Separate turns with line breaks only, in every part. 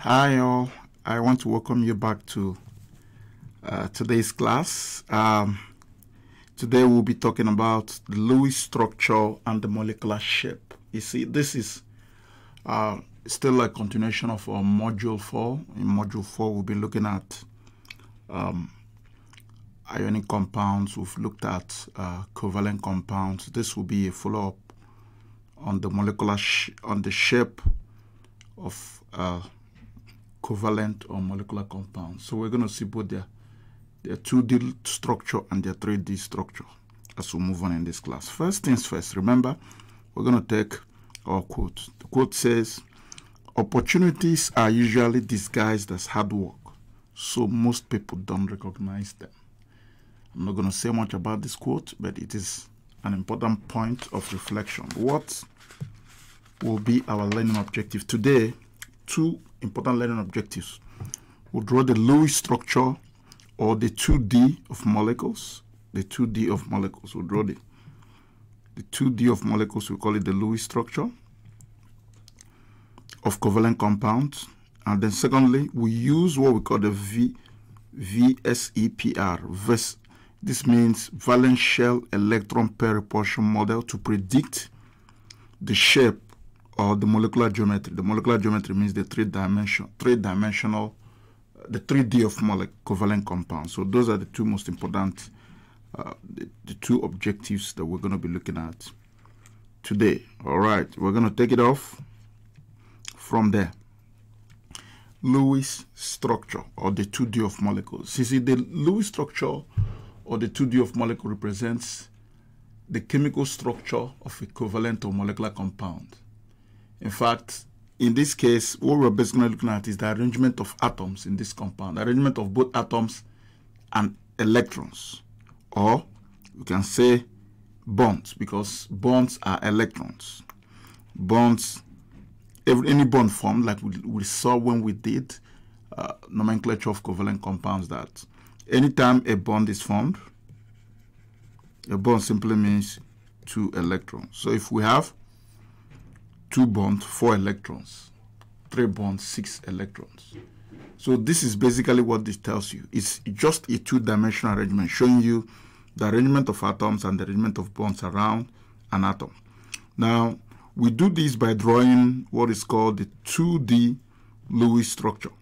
Hi all, I want to welcome you back to uh, today's class. Um, today we'll be talking about the Lewis structure and the molecular shape. You see, this is uh, still a continuation of our module 4. In module 4 we'll be looking at um, ionic compounds. We've looked at uh, covalent compounds. This will be a follow-up on the molecular on the shape of uh, covalent or molecular compounds. So we're going to see both their, their 2D structure and their 3D structure as we move on in this class. First things first, remember, we're going to take our quote. The quote says, opportunities are usually disguised as hard work, so most people don't recognize them. I'm not going to say much about this quote, but it is an important point of reflection. What will be our learning objective today? Two important learning objectives. We'll draw the Lewis structure or the 2D of molecules. The 2D of molecules. We'll draw the, the 2D of molecules. We call it the Lewis structure of covalent compounds. And then secondly, we use what we call the v, VSEPR. This means valence shell electron pair repulsion model to predict the shape or the molecular geometry. The molecular geometry means the three dimension, three dimensional, the 3D of molecular covalent compounds. So those are the two most important, uh, the, the two objectives that we're going to be looking at today. All right, we're going to take it off from there. Lewis structure or the 2D of molecules. You see, the Lewis structure or the 2D of molecule represents the chemical structure of a covalent or molecular compound. In fact, in this case, what we're basically looking at is the arrangement of atoms in this compound, the arrangement of both atoms and electrons. Or we can say bonds, because bonds are electrons. Bonds, every, any bond formed, like we, we saw when we did uh, nomenclature of covalent compounds, that anytime a bond is formed, a bond simply means two electrons. So if we have two bonds, four electrons, three bonds, six electrons. So this is basically what this tells you. It's just a two-dimensional arrangement showing you the arrangement of atoms and the arrangement of bonds around an atom. Now, we do this by drawing what is called the 2D Lewis structure.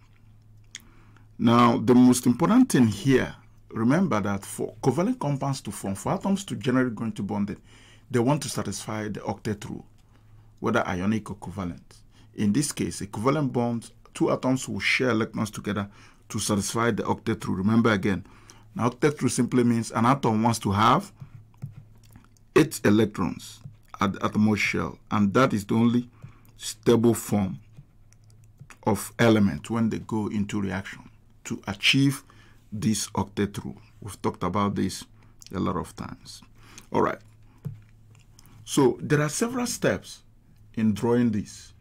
Now, the most important thing here, remember that for covalent compounds to form, for atoms to generally go into bonding, they want to satisfy the octet rule whether ionic or covalent. In this case, a covalent bond, two atoms will share electrons together to satisfy the octet rule. Remember again, now octet rule simply means an atom wants to have eight electrons at the atomose shell, and that is the only stable form of element when they go into reaction to achieve this octet rule. We've talked about this a lot of times. All right. So there are several steps in drawing this.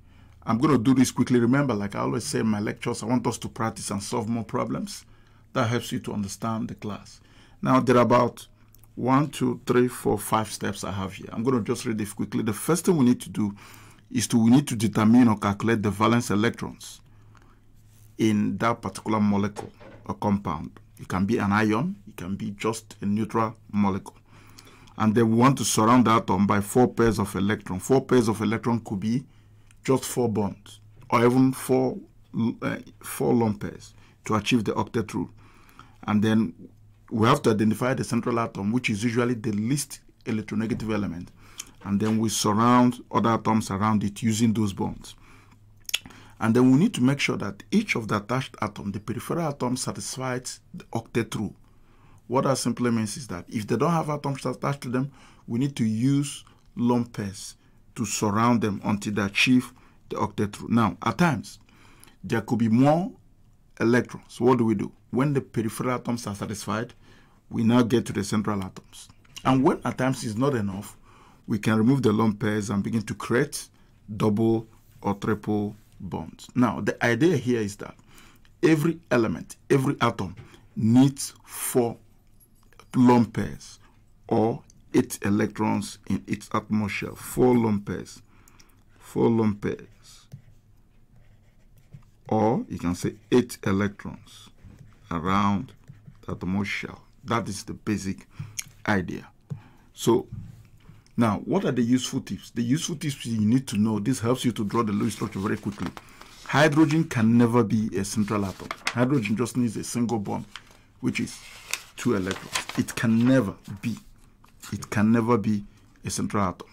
I'm going to do this quickly. Remember, like I always say in my lectures, I want us to practice and solve more problems. That helps you to understand the class. Now, there are about one, two, three, four, five steps I have here. I'm going to just read this quickly. The first thing we need to do is to we need to determine or calculate the valence electrons in that particular molecule or compound. It can be an ion, it can be just a neutral molecule and then we want to surround the atom by four pairs of electrons. Four pairs of electrons could be just four bonds or even four, uh, four lone pairs to achieve the octet rule. And then we have to identify the central atom, which is usually the least electronegative element. And then we surround other atoms around it using those bonds. And then we need to make sure that each of the attached atom, the peripheral atom, satisfies the octet rule. What that simply means is that if they don't have atoms attached to them, we need to use lone pairs to surround them until they achieve the octet rule. Now, at times, there could be more electrons. What do we do? When the peripheral atoms are satisfied, we now get to the central atoms. And when at times it's not enough, we can remove the lone pairs and begin to create double or triple bonds. Now, the idea here is that every element, every atom needs four lone pairs or eight electrons in its atmosphere. Four lone pairs. Four lone pairs or you can say 8 electrons around the shell. That is the basic idea. So now, what are the useful tips? The useful tips you need to know, this helps you to draw the Lewis structure very quickly. Hydrogen can never be a central atom. Hydrogen just needs a single bond, which is two electrons. It can never be. It can never be a central atom.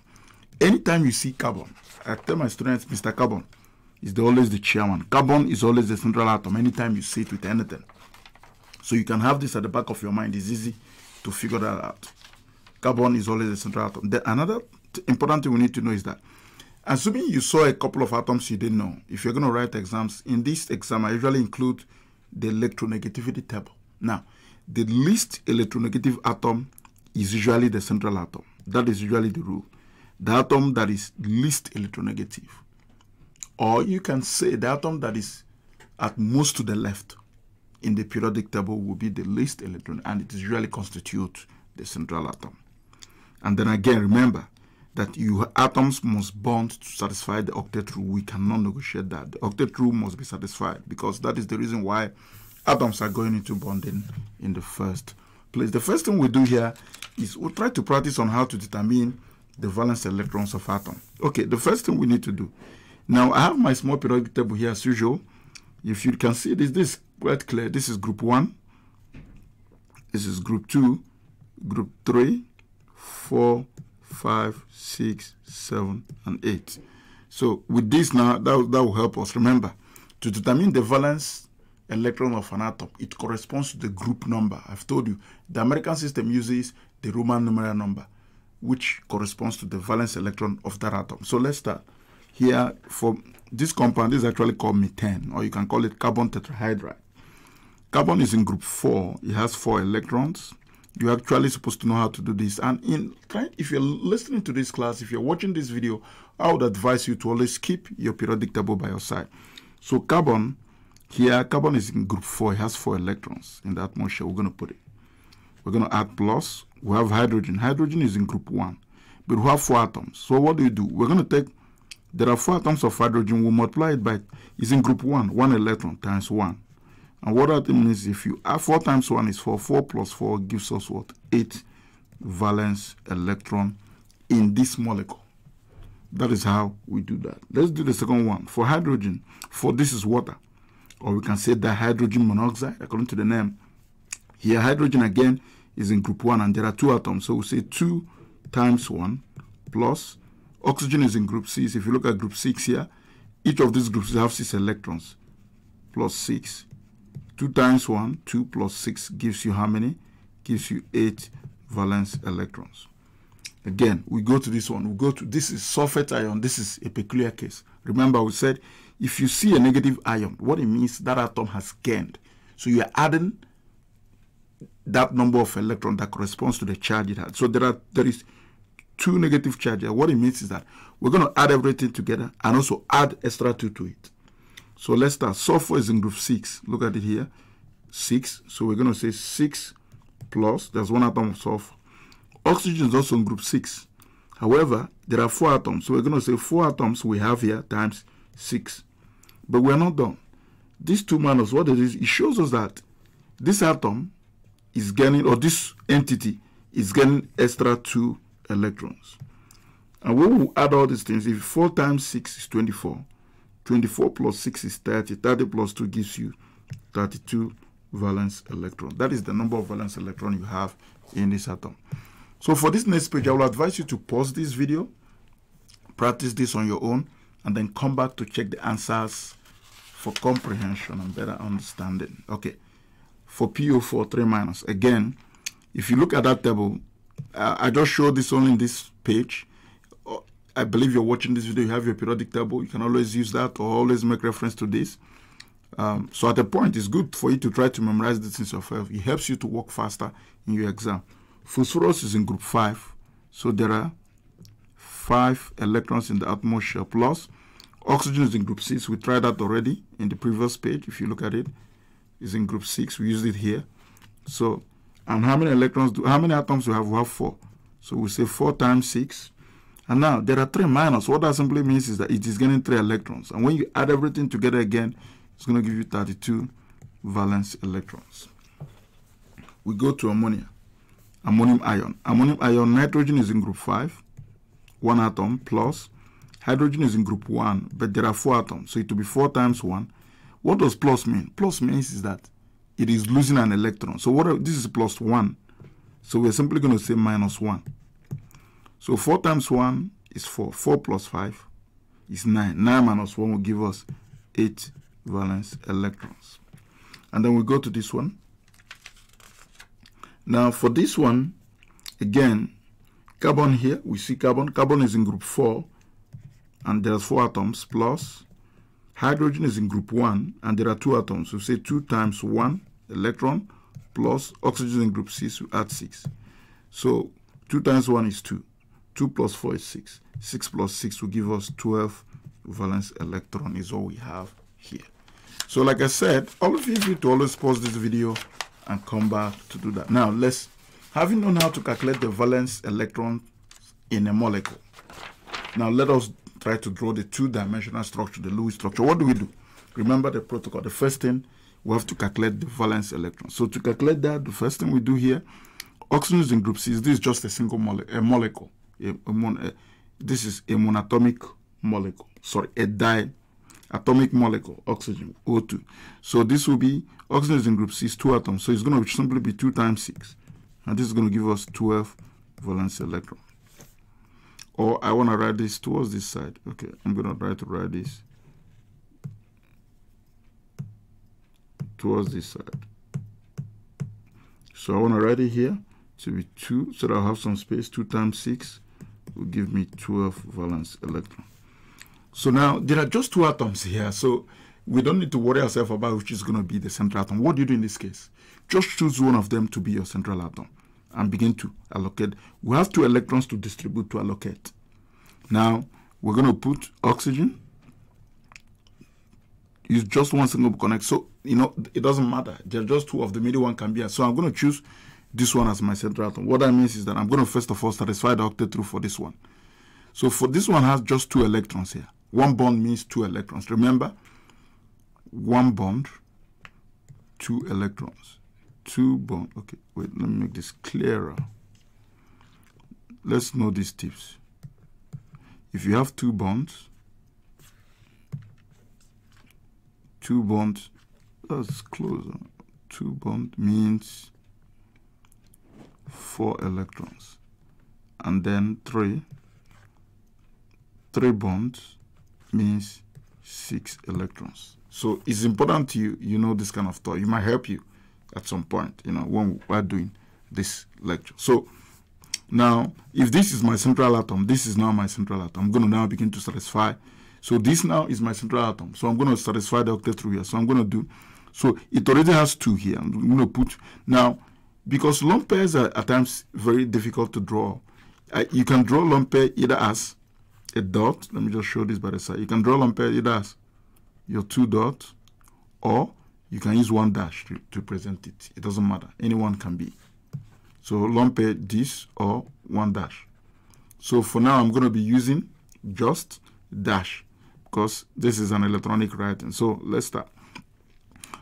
Anytime you see carbon, I tell my students, Mr. Carbon is the, always the chairman. Carbon is always the central atom anytime you see it with anything. So you can have this at the back of your mind. It's easy to figure that out. Carbon is always the central atom. The, another important thing we need to know is that assuming you saw a couple of atoms you didn't know, if you're going to write exams, in this exam I usually include the electronegativity table. Now, the least electronegative atom is usually the central atom. That is usually the rule. The atom that is least electronegative. Or you can say the atom that is at most to the left in the periodic table will be the least electron and it usually constitutes the central atom. And then again, remember that your atoms must bond to satisfy the octet rule. We cannot negotiate that. The octet rule must be satisfied because that is the reason why atoms are going into bonding in the first place. The first thing we do here is we'll try to practice on how to determine the valence electrons of atom. Okay, the first thing we need to do. Now, I have my small periodic table here as usual. If you can see this, this is quite clear. This is group 1. This is group 2, group 3, 4, 5, 6, 7, and 8. So with this now, that, that will help us. Remember, to determine the valence electron of an atom, it corresponds to the group number. I've told you, the American system uses the Roman numeral number, which corresponds to the valence electron of that atom. So let's start. Here, for this compound, this is actually called methane, or you can call it carbon tetrahydride. Carbon is in group 4. It has 4 electrons you're actually supposed to know how to do this and in if you're listening to this class if you're watching this video i would advise you to always keep your periodic table by your side so carbon here carbon is in group 4 it has four electrons in the atmosphere we're going to put it we're going to add plus we have hydrogen hydrogen is in group 1 but we have four atoms so what do you do we're going to take there are four atoms of hydrogen we multiply it by is in group 1 one electron times 1 and what that means is if you add 4 times 1 is 4. 4 plus 4 gives us what? 8 valence electron in this molecule. That is how we do that. Let's do the second one. For hydrogen, for this is water. Or we can say dihydrogen monoxide, according to the name. Here, hydrogen again is in group 1 and there are two atoms. So we say 2 times 1 plus oxygen is in group 6. If you look at group 6 here, each of these groups have 6 electrons plus 6 2 times 1, 2 plus 6 gives you how many? Gives you 8 valence electrons. Again, we go to this one. We go to this is sulfate ion. This is a peculiar case. Remember, we said if you see a negative ion, what it means that atom has gained. So you are adding that number of electrons that corresponds to the charge it had. So there are there is two negative charges. What it means is that we're going to add everything together and also add extra two to it. So let's start. Sulfur is in group 6. Look at it here. 6. So we're going to say 6 plus. There's one atom of sulfur. Oxygen is also in group 6. However, there are 4 atoms. So we're going to say 4 atoms we have here times 6. But we're not done. These two minus, what it is, it shows us that this atom is getting, or this entity is getting extra 2 electrons. And when we add all these things, if 4 times 6 is 24, 24 plus 6 is 30. 30 plus 2 gives you 32 valence electron. That is the number of valence electron you have in this atom. So for this next page, I will advise you to pause this video, practice this on your own, and then come back to check the answers for comprehension and better understanding. Okay, for PO4 3 minus, again, if you look at that table, uh, I just showed this only in this page. I believe you're watching this video, you have your periodic table. You can always use that or always make reference to this. Um, so at a point, it's good for you to try to memorize this in yourself. It helps you to work faster in your exam. Phosphorus is in group 5. So there are 5 electrons in the atmosphere plus. Oxygen is in group 6. We tried that already in the previous page. If you look at it, it's in group 6. We used it here. So, and how many electrons do, how many atoms do we have? We have 4. So we say 4 times 6 and now there are three minus. What that simply means is that it is getting three electrons. And when you add everything together again, It's going to give you 32 valence electrons. We go to ammonia. Ammonium ion. Ammonium ion, nitrogen is in group 5, one atom plus. Hydrogen is in group 1, but there are four atoms, so it will be 4 times 1. What does plus mean? Plus means is that it is losing an electron. So what this is plus 1. So we're simply going to say minus 1. So 4 times 1 is 4. 4 plus 5 is 9. 9 minus 1 will give us 8 valence electrons. And then we go to this one. Now for this one, again, carbon here, we see carbon. Carbon is in group 4 and there's 4 atoms plus. Hydrogen is in group 1 and there are 2 atoms. So say 2 times 1 electron plus oxygen in group 6, we add 6. So 2 times 1 is 2. 2 plus 4 is 6. 6 plus 6 will give us 12 valence electron is all we have here. So like I said, always feel free to always pause this video and come back to do that. Now let's, having known how to calculate the valence electron in a molecule, now let us try to draw the two-dimensional structure, the Lewis structure. What do we do? Remember the protocol. The first thing, we have to calculate the valence electron. So to calculate that, the first thing we do here, oxygen is in group C. This is just a single mole a molecule. A, a mon a, this is a monatomic molecule. Sorry, a diatomic molecule, oxygen, O2. So this will be, oxygen is in group C, is two atoms. So it's going to simply be 2 times 6. And this is going to give us 12 valence electrons or I want to write this towards this side. Okay, I'm going to try to write this towards this side. So I want to write it here to be 2, so that I'll have some space. 2 times 6 will give me 12 valence electron. So now, there are just two atoms here, so we don't need to worry ourselves about which is going to be the central atom. What do you do in this case? Just choose one of them to be your central atom and begin to allocate. We have two electrons to distribute to allocate. Now, we're going to put oxygen. Use just one single connect. So, you know, it doesn't matter. There are just two of the middle one can be. So I'm going to choose this one as my central atom. What that means is that I'm going to first of all satisfy the octet rule for this one. So for this one has just two electrons here. One bond means two electrons. Remember, one bond, two electrons two bond okay wait let me make this clearer. Let's know these tips. If you have two bonds two bonds that's closer two bond means four electrons. And then three three bonds means six electrons. So it's important to you you know this kind of thought. It might help you at some point, you know, when we're doing this lecture. So now, if this is my central atom, this is now my central atom. I'm going to now begin to satisfy. So this now is my central atom. So I'm going to satisfy the octet through here. So I'm going to do, so it already has two here. I'm going to put, now, because lone pairs are at times very difficult to draw. You can draw lone pair either as a dot. Let me just show this by the side. You can draw lone pair either as your two dots or you can use one dash to, to present it. It doesn't matter. Anyone can be. So lump this or one dash. So for now, I'm going to be using just dash because this is an electronic writing. So let's start.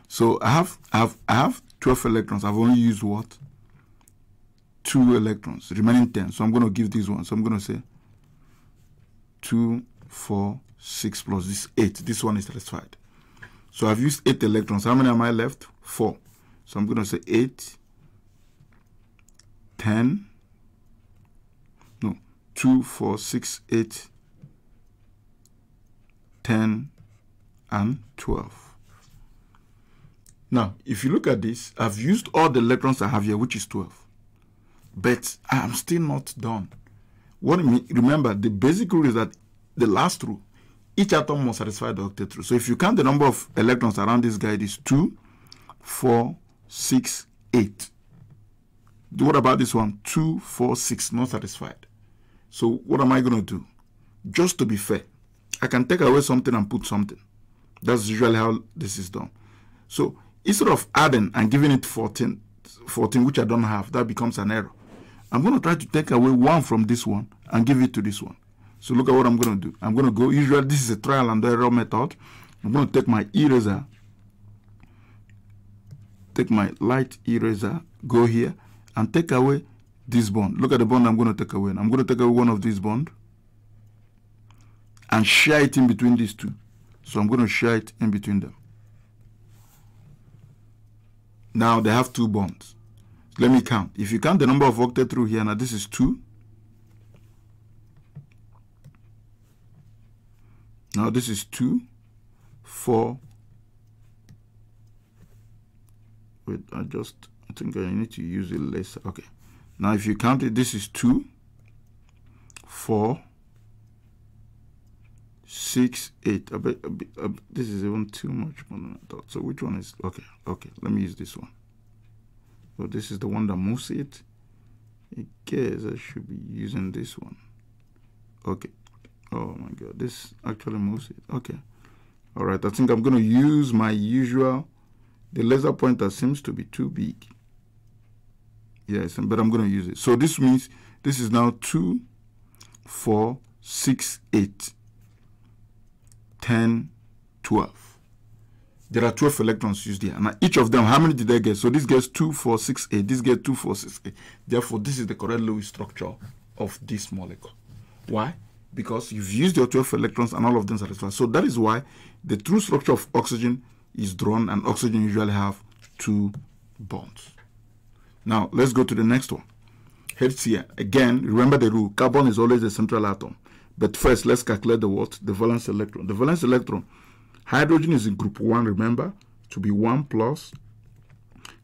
So I have, I have, I have 12 electrons. I've only used what? Two electrons, remaining 10. So I'm going to give this one. So I'm going to say 2, 4, 6 plus this 8. This one is satisfied. So I've used 8 electrons. How many am I left? 4. So I'm going to say 8, 10, no, 2, 4, 6, 8, 10, and 12. Now, if you look at this, I've used all the electrons I have here, which is 12. But I am still not done. What remember, the basic rule is that the last rule each atom must satisfy the octet rule. So if you count the number of electrons around this guy, it is 2, 4, 6, 8. What about this one? 2, 4, 6, not satisfied. So what am I going to do? Just to be fair, I can take away something and put something. That's usually how this is done. So instead of adding and giving it 14, 14 which I don't have, that becomes an error. I'm going to try to take away one from this one and give it to this one. So look at what I'm going to do. I'm going to go, usually this is a trial and error method. I'm going to take my eraser take my light eraser, go here, and take away this bond. Look at the bond I'm going to take away. I'm going to take away one of these bonds and share it in between these two. So I'm going to share it in between them. Now they have two bonds. Let me count. If you count the number of octet through here, now this is 2. Now this is 2, 4. Wait, I just, I think I need to use it less. Okay. Now if you count it, this is 2, 4, 6, 8. I bet, I bet, I bet this is even too much more than I thought. So which one is, okay, okay, let me use this one. So this is the one that moves it. I guess I should be using this one. Okay. Oh my god, this actually moves it. Okay. Alright, I think I'm going to use my usual, the laser pointer seems to be too big. Yes, but I'm going to use it. So this means this is now 2, 4, 6, 8, 10, 12 there are 12 electrons used here. Now, each of them, how many did they get? So this gets 2, 4, 6, 8. This gets 2, 4, 6, 8. Therefore, this is the correct Lewis structure of this molecule. Why? Because you've used your 12 electrons and all of them satisfy. So that is why the true structure of oxygen is drawn and oxygen usually have two bonds. Now, let's go to the next one. HCN. Again, remember the rule. Carbon is always the central atom. But first, let's calculate the what? The valence electron. The valence electron Hydrogen is in group 1, remember, to be 1 plus.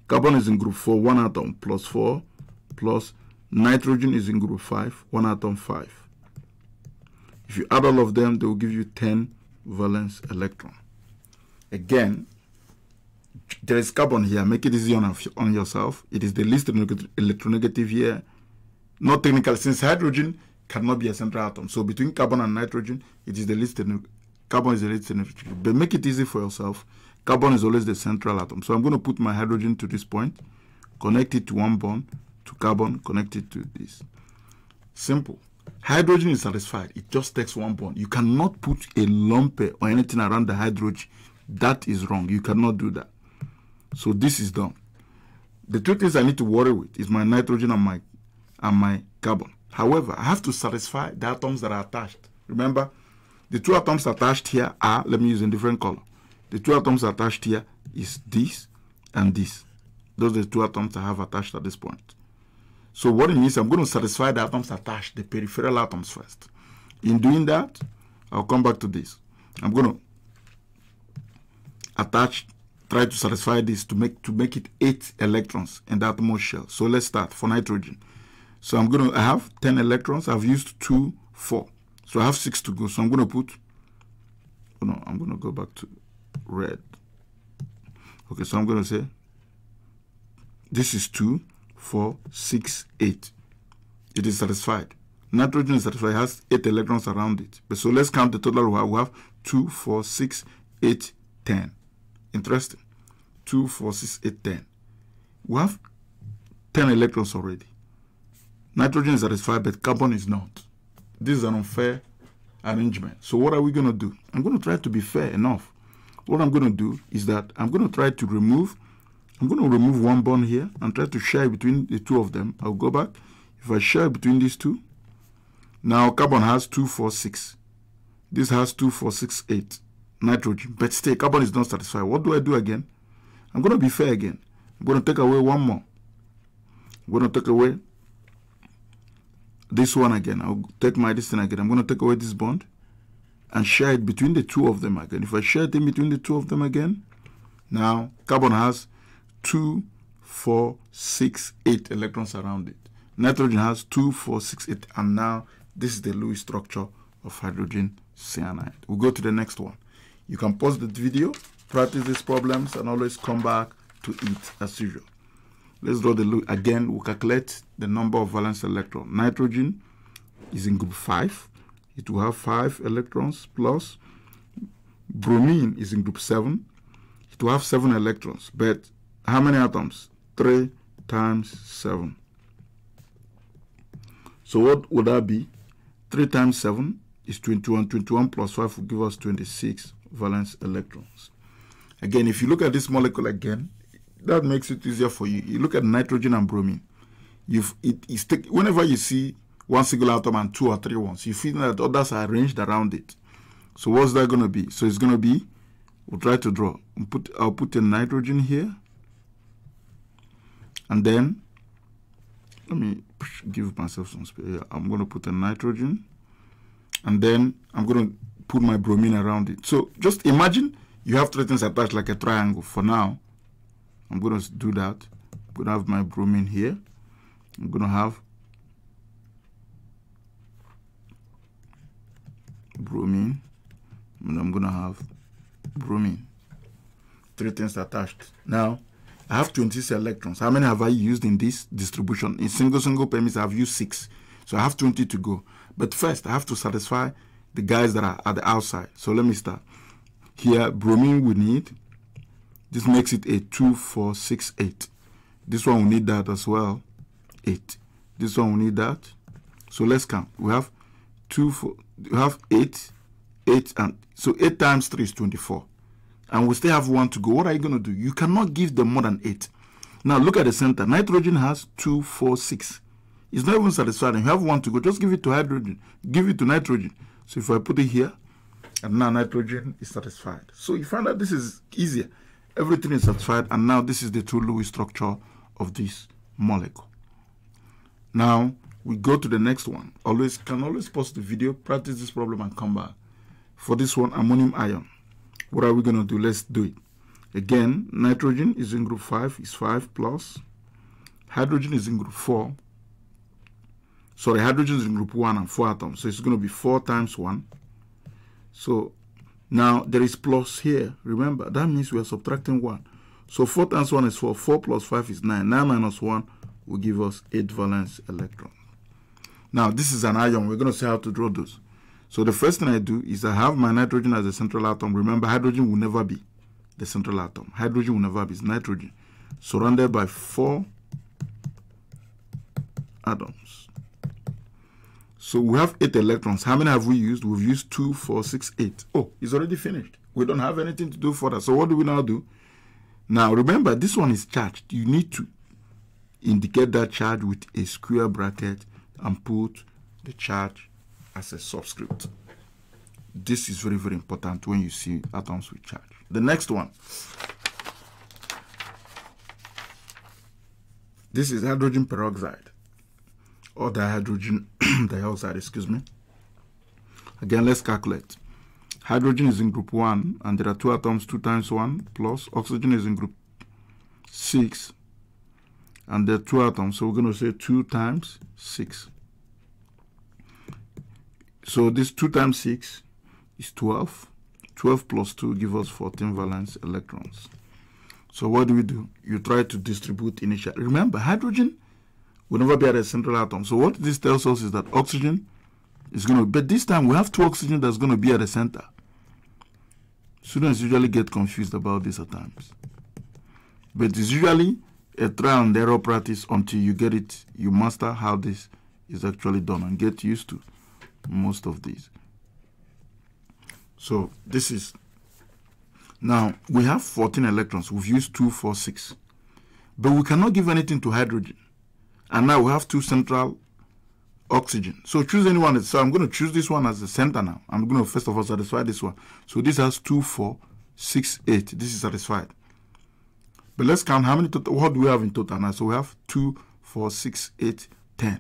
Carbon is in group 4, 1 atom plus 4 plus. Nitrogen is in group 5, 1 atom 5. If you add all of them, they will give you 10 valence electron. Again, there is carbon here. Make it easy on, on yourself. It is the least electronegative here. Not technical, since hydrogen cannot be a central atom. So between carbon and nitrogen, it is the least Carbon is the least significant. But make it easy for yourself. Carbon is always the central atom. So I'm going to put my hydrogen to this point, connect it to one bond, to carbon, connect it to this. Simple. Hydrogen is satisfied. It just takes one bond. You cannot put a lump or anything around the hydrogen. That is wrong. You cannot do that. So this is done. The two things I need to worry with is my nitrogen and my and my carbon. However, I have to satisfy the atoms that are attached. Remember, the two atoms attached here are, let me use a different color. The two atoms attached here is this and this. Those are the two atoms I have attached at this point. So what it means, I'm going to satisfy the atoms attached, the peripheral atoms first. In doing that, I'll come back to this. I'm going to attach, try to satisfy this to make to make it eight electrons in the outermost shell. So let's start for nitrogen. So I'm going to I have 10 electrons. I've used two, four. So I have six to go. So I'm going to put, oh no, I'm going to go back to red. Okay, so I'm going to say, this is two, four, six, eight. It is satisfied. Nitrogen is satisfied. It has eight electrons around it. But so let's count the total we have. We have two, four, six, eight, ten. Interesting. Two, four, six, eight, ten. We have 10 electrons already. Nitrogen is satisfied, but carbon is not. This is an unfair arrangement. So what are we going to do? I'm going to try to be fair enough. What I'm going to do is that I'm going to try to remove, I'm going to remove one bond here and try to share between the two of them. I'll go back. If I share between these two, now carbon has 246. This has 2, 4, 6, 8. Nitrogen. But still, carbon is not satisfied. What do I do again? I'm going to be fair again. I'm going to take away one more. I'm going to take away this one again. I'll take my thing again. I'm going to take away this bond and share it between the two of them again. If I share it in between the two of them again, now carbon has two, four, six, eight electrons around it. Nitrogen has two, four, six, eight, and now this is the Lewis structure of hydrogen cyanide. We'll go to the next one. You can pause the video, practice these problems, and always come back to it as usual. Let's draw the look again. We'll calculate the number of valence electrons. Nitrogen is in group 5. It will have 5 electrons plus. Bromine is in group 7. It will have 7 electrons. But how many atoms? 3 times 7. So what would that be? 3 times 7 is 21. 21 plus 5 will give us 26 valence electrons. Again, if you look at this molecule again, that makes it easier for you. You look at nitrogen and bromine. You've it is take whenever you see one single atom and two or three ones, you feel that others are arranged around it. So what's that gonna be? So it's gonna be we'll try to draw. Put I'll put a nitrogen here. And then let me give myself some space. I'm gonna put a nitrogen and then I'm gonna put my bromine around it. So just imagine you have three things attached like a triangle for now. I'm going to do that. I'm going to have my bromine here. I'm going to have bromine. And I'm going to have bromine. Three things attached. Now, I have 26 electrons. How many have I used in this distribution? In single, single permits, I've used six. So I have 20 to go. But first, I have to satisfy the guys that are at the outside. So let me start. Here, bromine we need this makes it a 2, 4, 6, 8. This one we need that as well. 8. This one we need that. So let's count. We have 2, 4, we have 8, 8, and so 8 times 3 is 24. And we still have 1 to go. What are you going to do? You cannot give them more than 8. Now look at the center. Nitrogen has two, four, six. It's not even satisfying. You have 1 to go. Just give it to hydrogen. Give it to nitrogen. So if I put it here, and now nitrogen is satisfied. So you find that this is easier everything is satisfied and now this is the true Lewis structure of this molecule. Now we go to the next one. Always can always pause the video, practice this problem and come back. For this one, ammonium ion. What are we going to do? Let's do it. Again, nitrogen is in group 5, is 5 plus. Hydrogen is in group 4. Sorry, hydrogen is in group 1 and 4 atoms. So it's going to be 4 times 1. So now there is plus here. Remember, that means we are subtracting 1. So 4 times 1 is 4. 4 plus 5 is 9. 9 minus 1 will give us 8 valence electrons. Now this is an ion. We're going to see how to draw those. So the first thing I do is I have my nitrogen as a central atom. Remember, hydrogen will never be the central atom. Hydrogen will never be. It's nitrogen. Surrounded by 4 atoms. So we have eight electrons. How many have we used? We've used two, four, six, eight. Oh, it's already finished. We don't have anything to do further. So what do we now do? Now remember, this one is charged. You need to indicate that charge with a square bracket and put the charge as a subscript. This is very, very important when you see atoms with charge. The next one. This is hydrogen peroxide or dihydrogen dioxide, excuse me. Again, let's calculate. Hydrogen is in group 1 and there are two atoms, 2 times 1 plus oxygen is in group 6 and there are two atoms, so we're going to say 2 times 6. So this 2 times 6 is 12. 12 plus 2 gives us 14 valence electrons. So what do we do? You try to distribute initial. Remember, hydrogen will never be at a central atom. So what this tells us is that oxygen is going to, but this time we have two oxygen that's going to be at the center. Students usually get confused about this at times. But it's usually a trial and error practice until you get it, you master how this is actually done and get used to most of these. So this is, now we have 14 electrons. We've used 2, 4, 6. But we cannot give anything to hydrogen. And now we have two central oxygen. So choose anyone. So I'm going to choose this one as the center now. I'm going to first of all satisfy this one. So this has 2, 4, 6, 8. This is satisfied. But let's count how many total, what do we have in total now? So we have 2, 4, 6, 8, 10.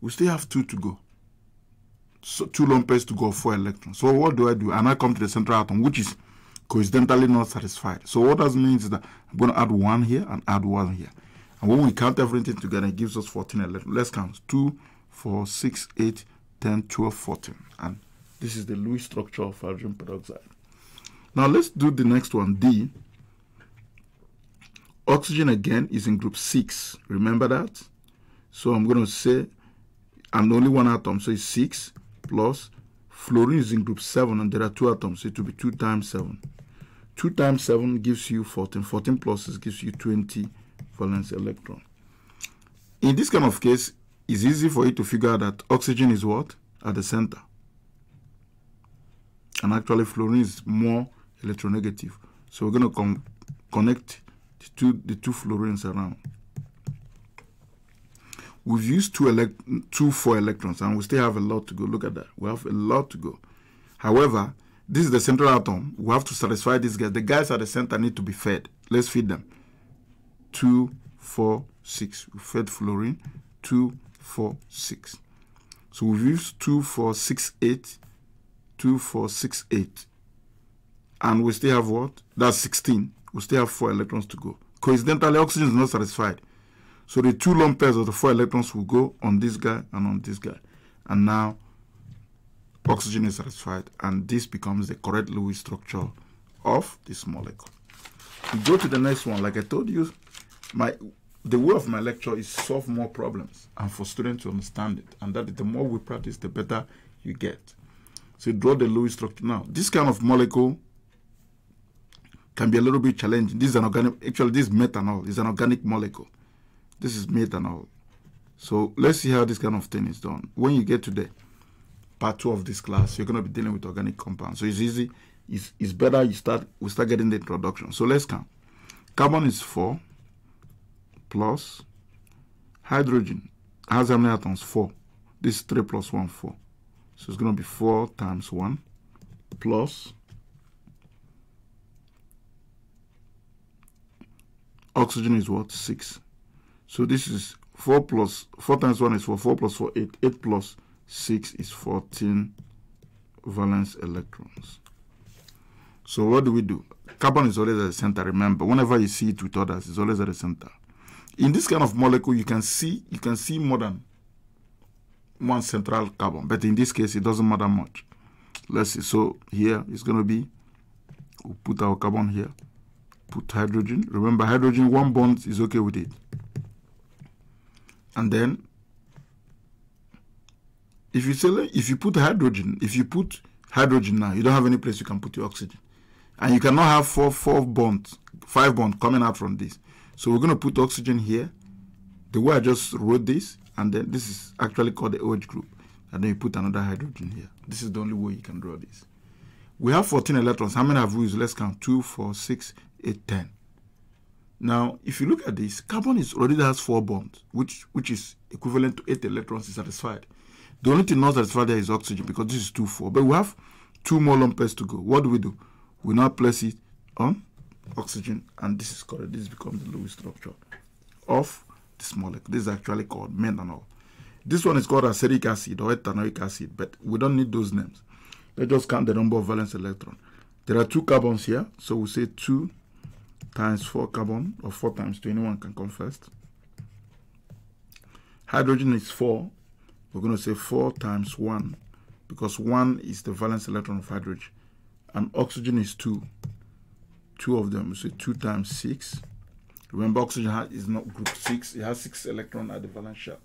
We still have 2 to go. So two pairs to go, 4 electrons. So what do I do? And I come to the central atom, which is coincidentally not satisfied. So what that means is that I'm going to add 1 here and add 1 here. And when we count everything together, it gives us 14 electrons. Let's count 2, 4, 6, 8, 10, 12, 14. And this is the Lewis structure of hydrogen peroxide. Now let's do the next one, D. Oxygen again is in group 6. Remember that? So I'm going to say I'm only one atom, so it's 6 plus fluorine is in group 7 and there are two atoms, so it will be 2 times 7. 2 times 7 gives you 14. 14 plus gives you 20 valence electron. In this kind of case, it's easy for you to figure out that oxygen is what? At the center. And actually fluorine is more electronegative. So we're going to connect the two, the two fluorines around. We've used two, elect two four electrons and we still have a lot to go. Look at that. We have a lot to go. However, this is the central atom. We have to satisfy these guys. The guys at the center need to be fed. Let's feed them. Two, four, six. We fed fluorine. Two, four, six. So we've used two, four, six, eight. Two, four, six, eight. And we still have what? That's 16. We still have four electrons to go. Coincidentally, oxygen is not satisfied. So the two lone pairs of the four electrons will go on this guy and on this guy. And now oxygen is satisfied and this becomes the correct Lewis structure of this molecule. We go to the next one. Like I told you, my the way of my lecture is solve more problems and for students to understand it. And that the more we practice, the better you get. So draw the Lewis structure. Now, this kind of molecule can be a little bit challenging. This is an organic, actually this methanol is an organic molecule. This is methanol. So let's see how this kind of thing is done. When you get to the part two of this class, you're going to be dealing with organic compounds. So it's easy. It's, it's better you start, we start getting the introduction. So let's count. Carbon is 4 plus hydrogen has how many atoms? 4. This is 3 plus 1, 4. So it's going to be 4 times 1 plus oxygen is what? 6. So this is 4 plus 4 times 1 is 4. 4 plus 4, 8. 8 plus 6 is 14 valence electrons. So what do we do? Carbon is always at the center. Remember, whenever you see it with others, it's always at the center. In this kind of molecule, you can see you can see more than one central carbon, but in this case, it doesn't matter much. Let's see. So here it's going to be. We'll put our carbon here. Put hydrogen. Remember, hydrogen one bond is okay with it. And then if you if you put hydrogen, if you put hydrogen now, you don't have any place you can put your oxygen. And you cannot have four four bonds, five bonds coming out from this. So we're going to put oxygen here. The way I just wrote this, and then this is actually called the OH group. And then you put another hydrogen here. This is the only way you can draw this. We have 14 electrons. How many have we used? Let's count. 2, 4, 6, 8, 10. Now, if you look at this, carbon is already has four bonds, which, which is equivalent to 8 electrons is satisfied. The only thing not satisfied there is oxygen because this is 2, 4. But we have two more lone pairs to go. What do we do? We now place it on oxygen and this is called, this becomes the Lewis structure of this molecule. This is actually called methanol. This one is called acetic acid or ethanoic acid, but we don't need those names. Let's just count the number of valence electrons. There are two carbons here, so we say 2 times 4 carbon, or 4 times 2, anyone can come first. Hydrogen is 4. We're going to say 4 times 1, because 1 is the valence electron of hydrogen. And oxygen is 2. Two of them, say 2 times 6. Remember, oxygen is not group 6. It has 6 electrons at the valence shell.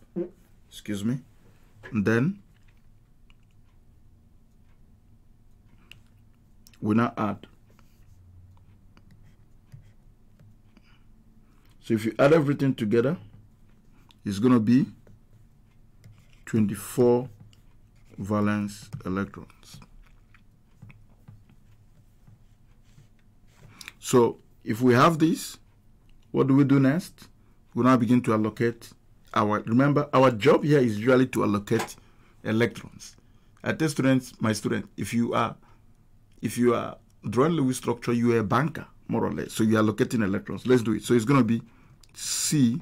Excuse me. And then we now add. So if you add everything together, it's going to be 24 valence electrons. So if we have this, what do we do next? We now begin to allocate our, remember, our job here is usually to allocate electrons. I tell students, my student, if you are if you are drawing Lewis structure, you are a banker, more or less. So you are allocating electrons. Let's do it. So it's going to be C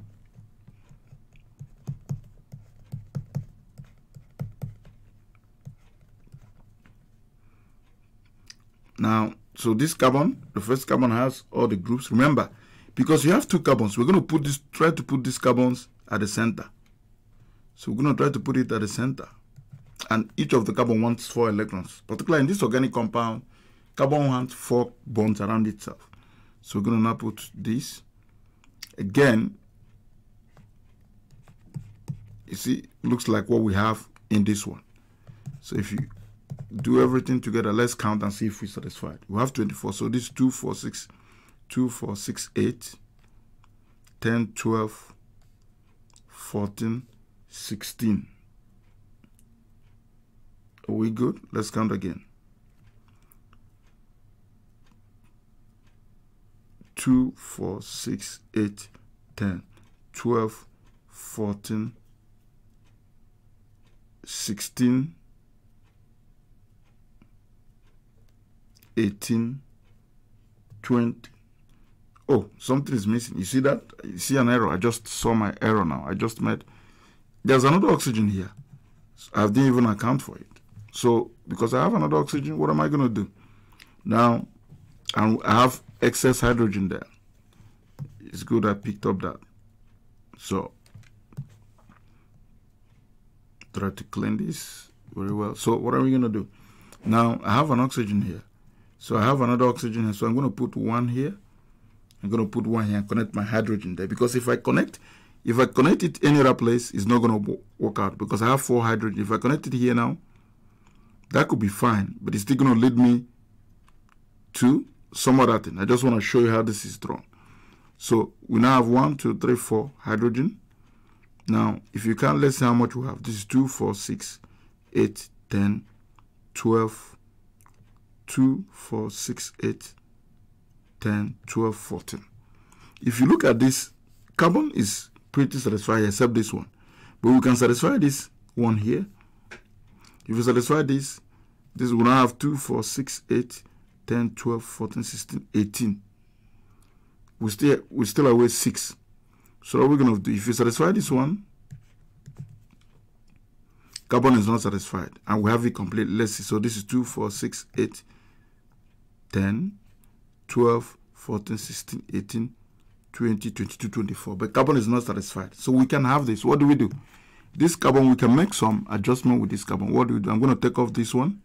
Now, so this carbon, the first carbon has all the groups. Remember, because you have two carbons, we're going to put this, try to put these carbons at the center. So we're going to try to put it at the center and each of the carbon wants four electrons. Particularly in this organic compound, carbon wants four bonds around itself. So we're going to now put this. Again, you see, looks like what we have in this one. So if you do everything together, let's count and see if we're satisfied. We have 24. So this 2, 4, 6, 2, 4, 6, 8, 10, 12, 14, 16. Are we good? Let's count again. 2, 4, 6, 8, 10, 12, 14, 16, 18, 20. Oh, something is missing. You see that? You see an error. I just saw my error now. I just made. There's another oxygen here. I didn't even account for it. So, because I have another oxygen, what am I going to do? Now, I have excess hydrogen there. It's good I picked up that. So, try to clean this very well. So, what are we going to do? Now, I have an oxygen here. So, I have another oxygen here. So, I'm going to put one here. I'm going to put one here and connect my hydrogen there. Because if I connect, if I connect it any other place, it's not going to work out. Because I have four hydrogen. If I connect it here now, that could be fine, but it's still going to lead me to some other thing. I just want to show you how this is drawn. So we now have one, two, three, four hydrogen. Now, if you count, let's see how much we have. This is 2, 4, 6, 8, 10, 12, 2, 4, 6, 8, 10, 12, 14. If you look at this, carbon is pretty satisfied except this one. But we can satisfy this one here if you satisfy this, this will now have 2, 4, 6, 8, 10, 12, 14, 16, 18. We still we still away 6. So what we're going to do, if you satisfy this one, carbon is not satisfied. And we have it complete. Let's see. So this is 2, 4, 6, 8, 10, 12, 14, 16, 18, 20, 22, 24. But carbon is not satisfied. So we can have this. What do we do? This carbon, we can make some adjustment with this carbon. What do we do? I'm going to take off this one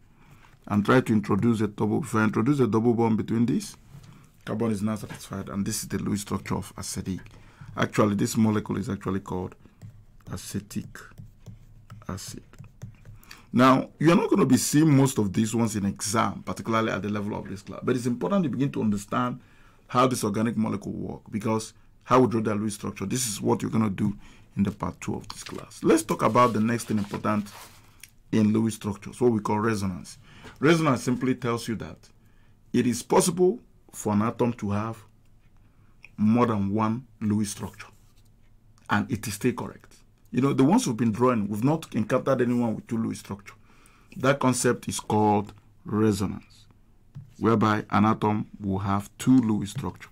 and try to introduce a double. If I introduce a double bond between these, carbon is not satisfied. And this is the Lewis structure of acetic. Actually, this molecule is actually called acetic acid. Now, you're not going to be seeing most of these ones in exam, particularly at the level of this class. But it's important to begin to understand how this organic molecule work because how we draw the Lewis structure. This is what you're going to do in the part two of this class. Let's talk about the next thing important in Lewis structures, what we call resonance. Resonance simply tells you that it is possible for an atom to have more than one Lewis structure, and it is still correct. You know, the ones we've been drawing, we've not encountered anyone with two Lewis structure. That concept is called resonance, whereby an atom will have two Lewis structure.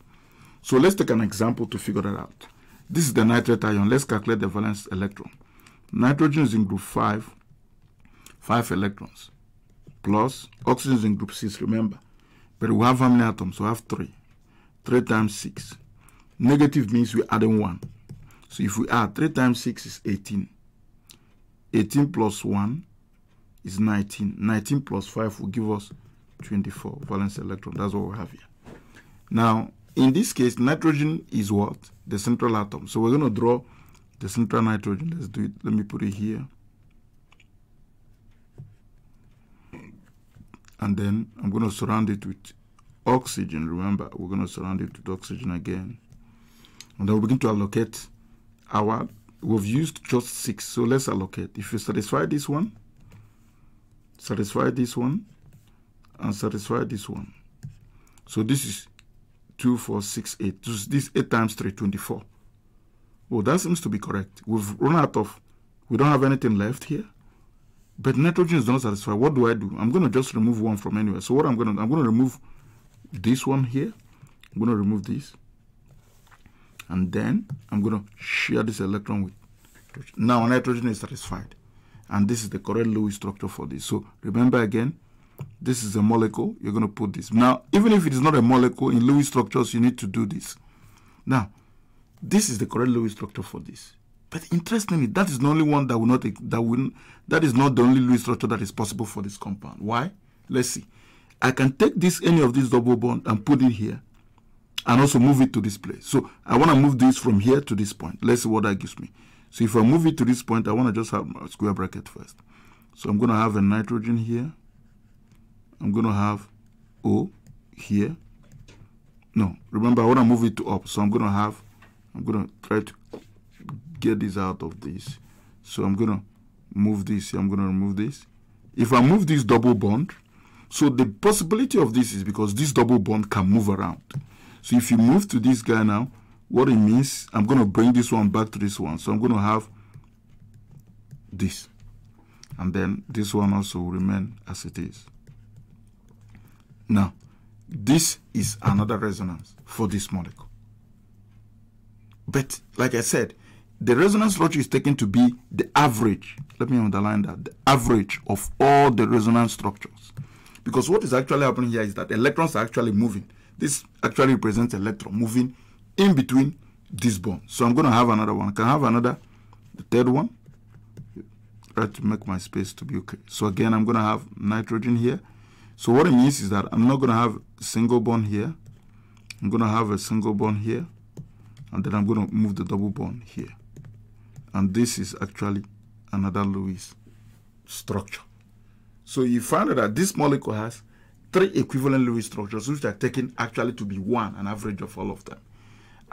So let's take an example to figure that out. This is the nitrate ion. Let's calculate the valence electron. Nitrogen is in group 5, 5 electrons. Plus, oxygen is in group 6, remember. But we have how many atoms? We have 3. 3 times 6. Negative means we're adding 1. So if we add 3 times 6 is 18. 18 plus 1 is 19. 19 plus 5 will give us 24 valence electron. That's what we have here. Now, in this case, nitrogen is what? The central atom. So we're going to draw the central nitrogen. Let's do it. Let me put it here. And then I'm going to surround it with oxygen. Remember, we're going to surround it with oxygen again. And then we'll begin to allocate our, we've used just six. So let's allocate. If you satisfy this one, satisfy this one, and satisfy this one. So this is 2, 4, 6, 8. This 8 times 3, 24. Oh, that seems to be correct. We've run out of, we don't have anything left here. But nitrogen is not satisfied. What do I do? I'm going to just remove one from anywhere. So what I'm going to, I'm going to remove this one here. I'm going to remove this. And then I'm going to share this electron with Now nitrogen is satisfied. And this is the correct Lewis structure for this. So remember again, this is a molecule, you're going to put this. Now, even if it is not a molecule, in Lewis structures, you need to do this. Now, this is the correct Lewis structure for this. But interestingly, that is the only one that will not that will that is not the only Lewis structure that is possible for this compound. Why? Let's see. I can take this any of these double bond and put it here, and also move it to this place. So I want to move this from here to this point. Let's see what that gives me. So if I move it to this point, I want to just have a square bracket first. So I'm going to have a nitrogen here. I'm going to have O here. No, remember I want to move it to up. So I'm going to have, I'm going to try to get this out of this. So I'm going to move this. I'm going to remove this. If I move this double bond, so the possibility of this is because this double bond can move around. So if you move to this guy now, what it means, I'm going to bring this one back to this one. So I'm going to have this. And then this one also will remain as it is. Now, this is another resonance for this molecule. But like I said, the resonance structure is taken to be the average. Let me underline that the average of all the resonance structures. Because what is actually happening here is that electrons are actually moving. This actually represents electron moving in between this bond. So I'm going to have another one. Can I have another, the third one? Try to make my space to be okay. So again, I'm going to have nitrogen here. So what it means is that I'm not going to have a single bond here. I'm going to have a single bond here. And then I'm going to move the double bond here. And this is actually another Lewis structure. So you find that this molecule has three equivalent Lewis structures, which are taken actually to be one, an average of all of them.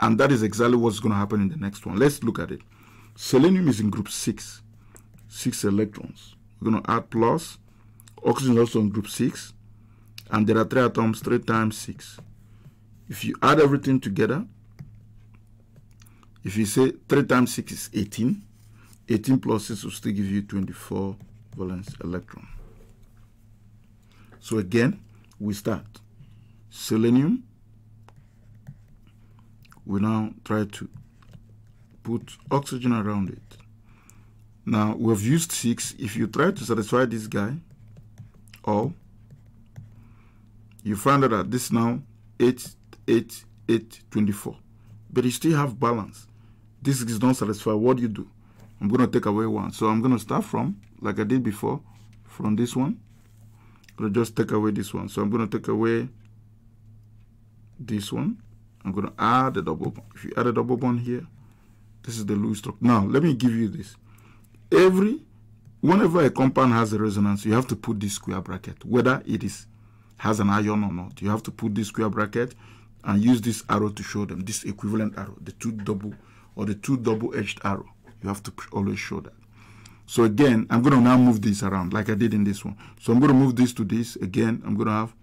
And that is exactly what's going to happen in the next one. Let's look at it. Selenium is in group 6, 6 electrons. We're going to add plus. Oxygen is also in group 6. And there are three atoms, 3 times 6. If you add everything together, if you say 3 times 6 is 18, 18 plus 6 will still give you 24 valence electron. So again, we start. Selenium, we now try to put oxygen around it. Now we've used 6. If you try to satisfy this guy, all, you find out that this now 8, 8, 8, 24. But you still have balance. This is not satisfied. What do you do? I'm going to take away one. So I'm going to start from, like I did before, from this one. To just take away this one. So I'm going to take away this one. I'm going to add a double bond. If you add a double bond here, this is the Lewis structure. Now, let me give you this. Every, whenever a compound has a resonance, you have to put this square bracket, whether it is has an ion or not. You have to put this square bracket and use this arrow to show them, this equivalent arrow, the two double or the two double-edged arrow. You have to always show that. So again, I'm going to now move this around like I did in this one. So I'm going to move this to this. Again, I'm going to have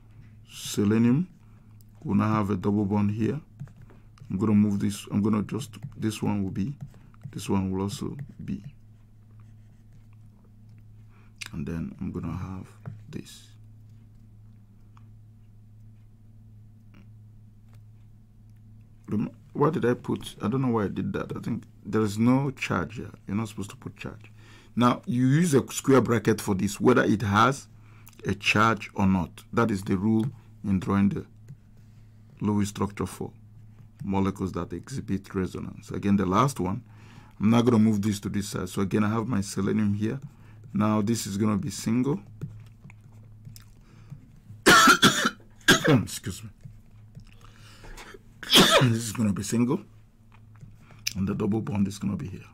selenium. We'll now have a double bond here. I'm going to move this. I'm going to just, this one will be, this one will also be. And then I'm going to have this. Why did I put, I don't know why I did that. I think there is no charge here. You're not supposed to put charge. Now, you use a square bracket for this, whether it has a charge or not. That is the rule in drawing the Lewis structure for molecules that exhibit resonance. Again, the last one, I'm not going to move this to this side. So again, I have my selenium here. Now this is going to be single. Excuse me. this is going to be single. And the double bond is going to be here.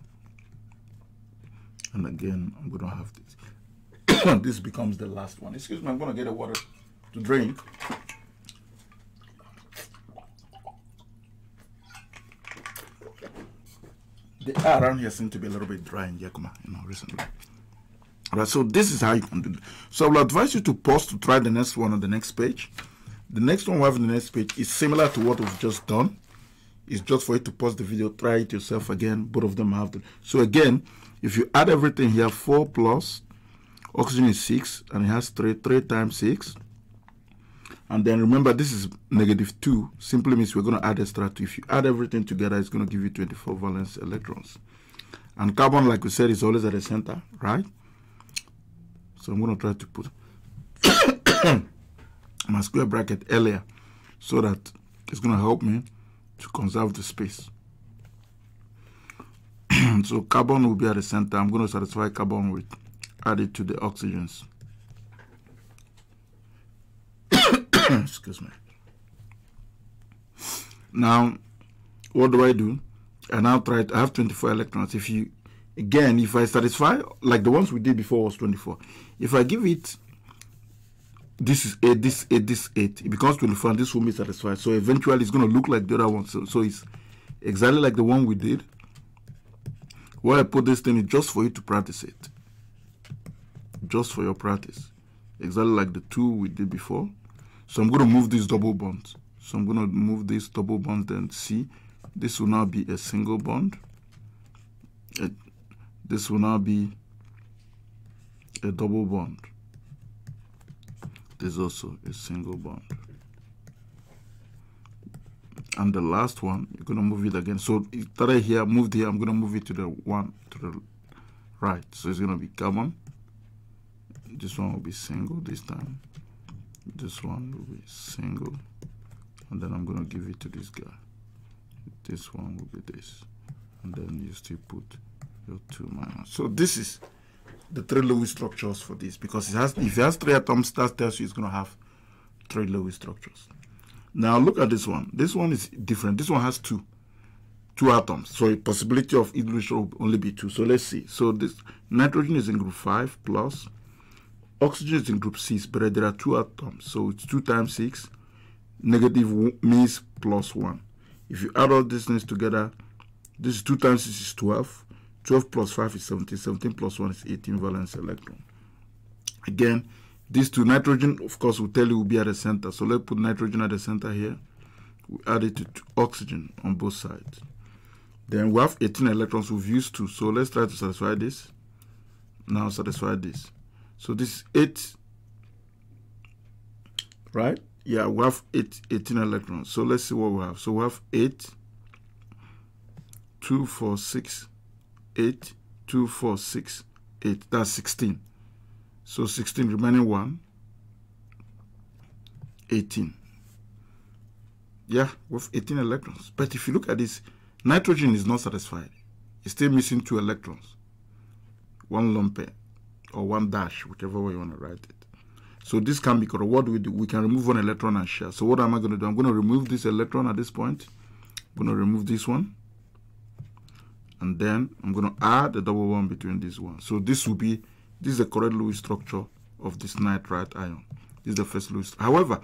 And again, I'm going to have this. this becomes the last one. Excuse me, I'm going to get a water to drink. The air around here seems to be a little bit dry in Yakima, you know, recently. Right, so this is how you can do it. So I will advise you to pause to try the next one on the next page. The next one we have on the next page is similar to what we've just done. It's just for you to pause the video, try it yourself again. Both of them have to. So again, if you add everything here, 4 plus, oxygen is 6, and it has 3, 3 times 6. And then remember, this is negative 2. Simply means we're going to add extra 2. If you add everything together, it's going to give you 24 valence electrons. And carbon, like we said, is always at the center, right? So I'm going to try to put my square bracket earlier so that it's going to help me to conserve the space. so carbon will be at the center. I'm going to satisfy carbon with added to the oxygens. Excuse me. Now, what do I do? And I now try to I have 24 electrons. If you again, if I satisfy like the ones we did before was 24. If I give it this is 8, this 8, this 8, it becomes 24 and this will be satisfied. So eventually it's going to look like the other one. So, so it's exactly like the one we did. Why I put this thing is just for you to practice it. Just for your practice. Exactly like the two we did before. So I'm going to move these double bonds. So I'm going to move this double bond then see. This will now be a single bond. It, this will now be a double bond. There's also a single bond. And the last one, you're going to move it again. So it here, moved here. I'm going to move it to the one to the right. So it's going to be carbon. This one will be single this time. This one will be single. And then I'm going to give it to this guy. This one will be this. And then you still put your two minus. So this is the three Lewis structures for this because it has if it has three atoms, that tells you it's going to have three Lewis structures. Now look at this one. This one is different. This one has two two atoms. So a possibility of evolution will only be two. So let's see. So this nitrogen is in group five plus oxygen is in group six, but there are two atoms. So it's two times six. Negative means plus one. If you add all these things together, this is two times six is twelve. 12 plus 5 is 17. 17 plus 1 is 18 valence electron. Again, these two nitrogen, of course, will tell you will be at the center. So let's put nitrogen at the center here. We add it to oxygen on both sides. Then we have 18 electrons we've used two. So let's try to satisfy this. Now satisfy this. So this is 8, right? Yeah, we have eight, 18 electrons. So let's see what we have. So we have 8, 2, 4, 6, 8, 2, 4, 6, 8. That's 16. So 16 remaining 1, 18. Yeah, with 18 electrons. But if you look at this, nitrogen is not satisfied. It's still missing two electrons. One lone pair or one dash, whichever way you want to write it. So this can be correct. What do we do? We can remove one electron and share. So what am I going to do? I'm going to remove this electron at this point. I'm going to remove this one and then I'm going to add the double bond between these ones. So this will be, this is the correct Lewis structure of this nitrite ion. This is the first Lewis. However,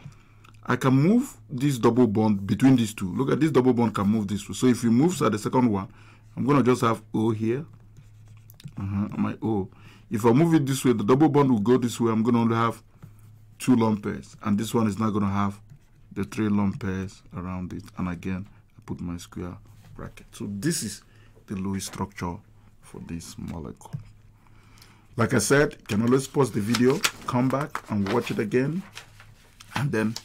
I can move this double bond between these two. Look at this double bond can move this way. So if you move to the second one, I'm going to just have O here. Uh -huh, my O. If I move it this way, the double bond will go this way. I'm going to only have two lone pairs. And this one is not going to have the three lone pairs around it. And again, I put my square bracket. So this is the Lewis structure for this molecule. Like I said, you can always pause the video, come back and watch it again, and then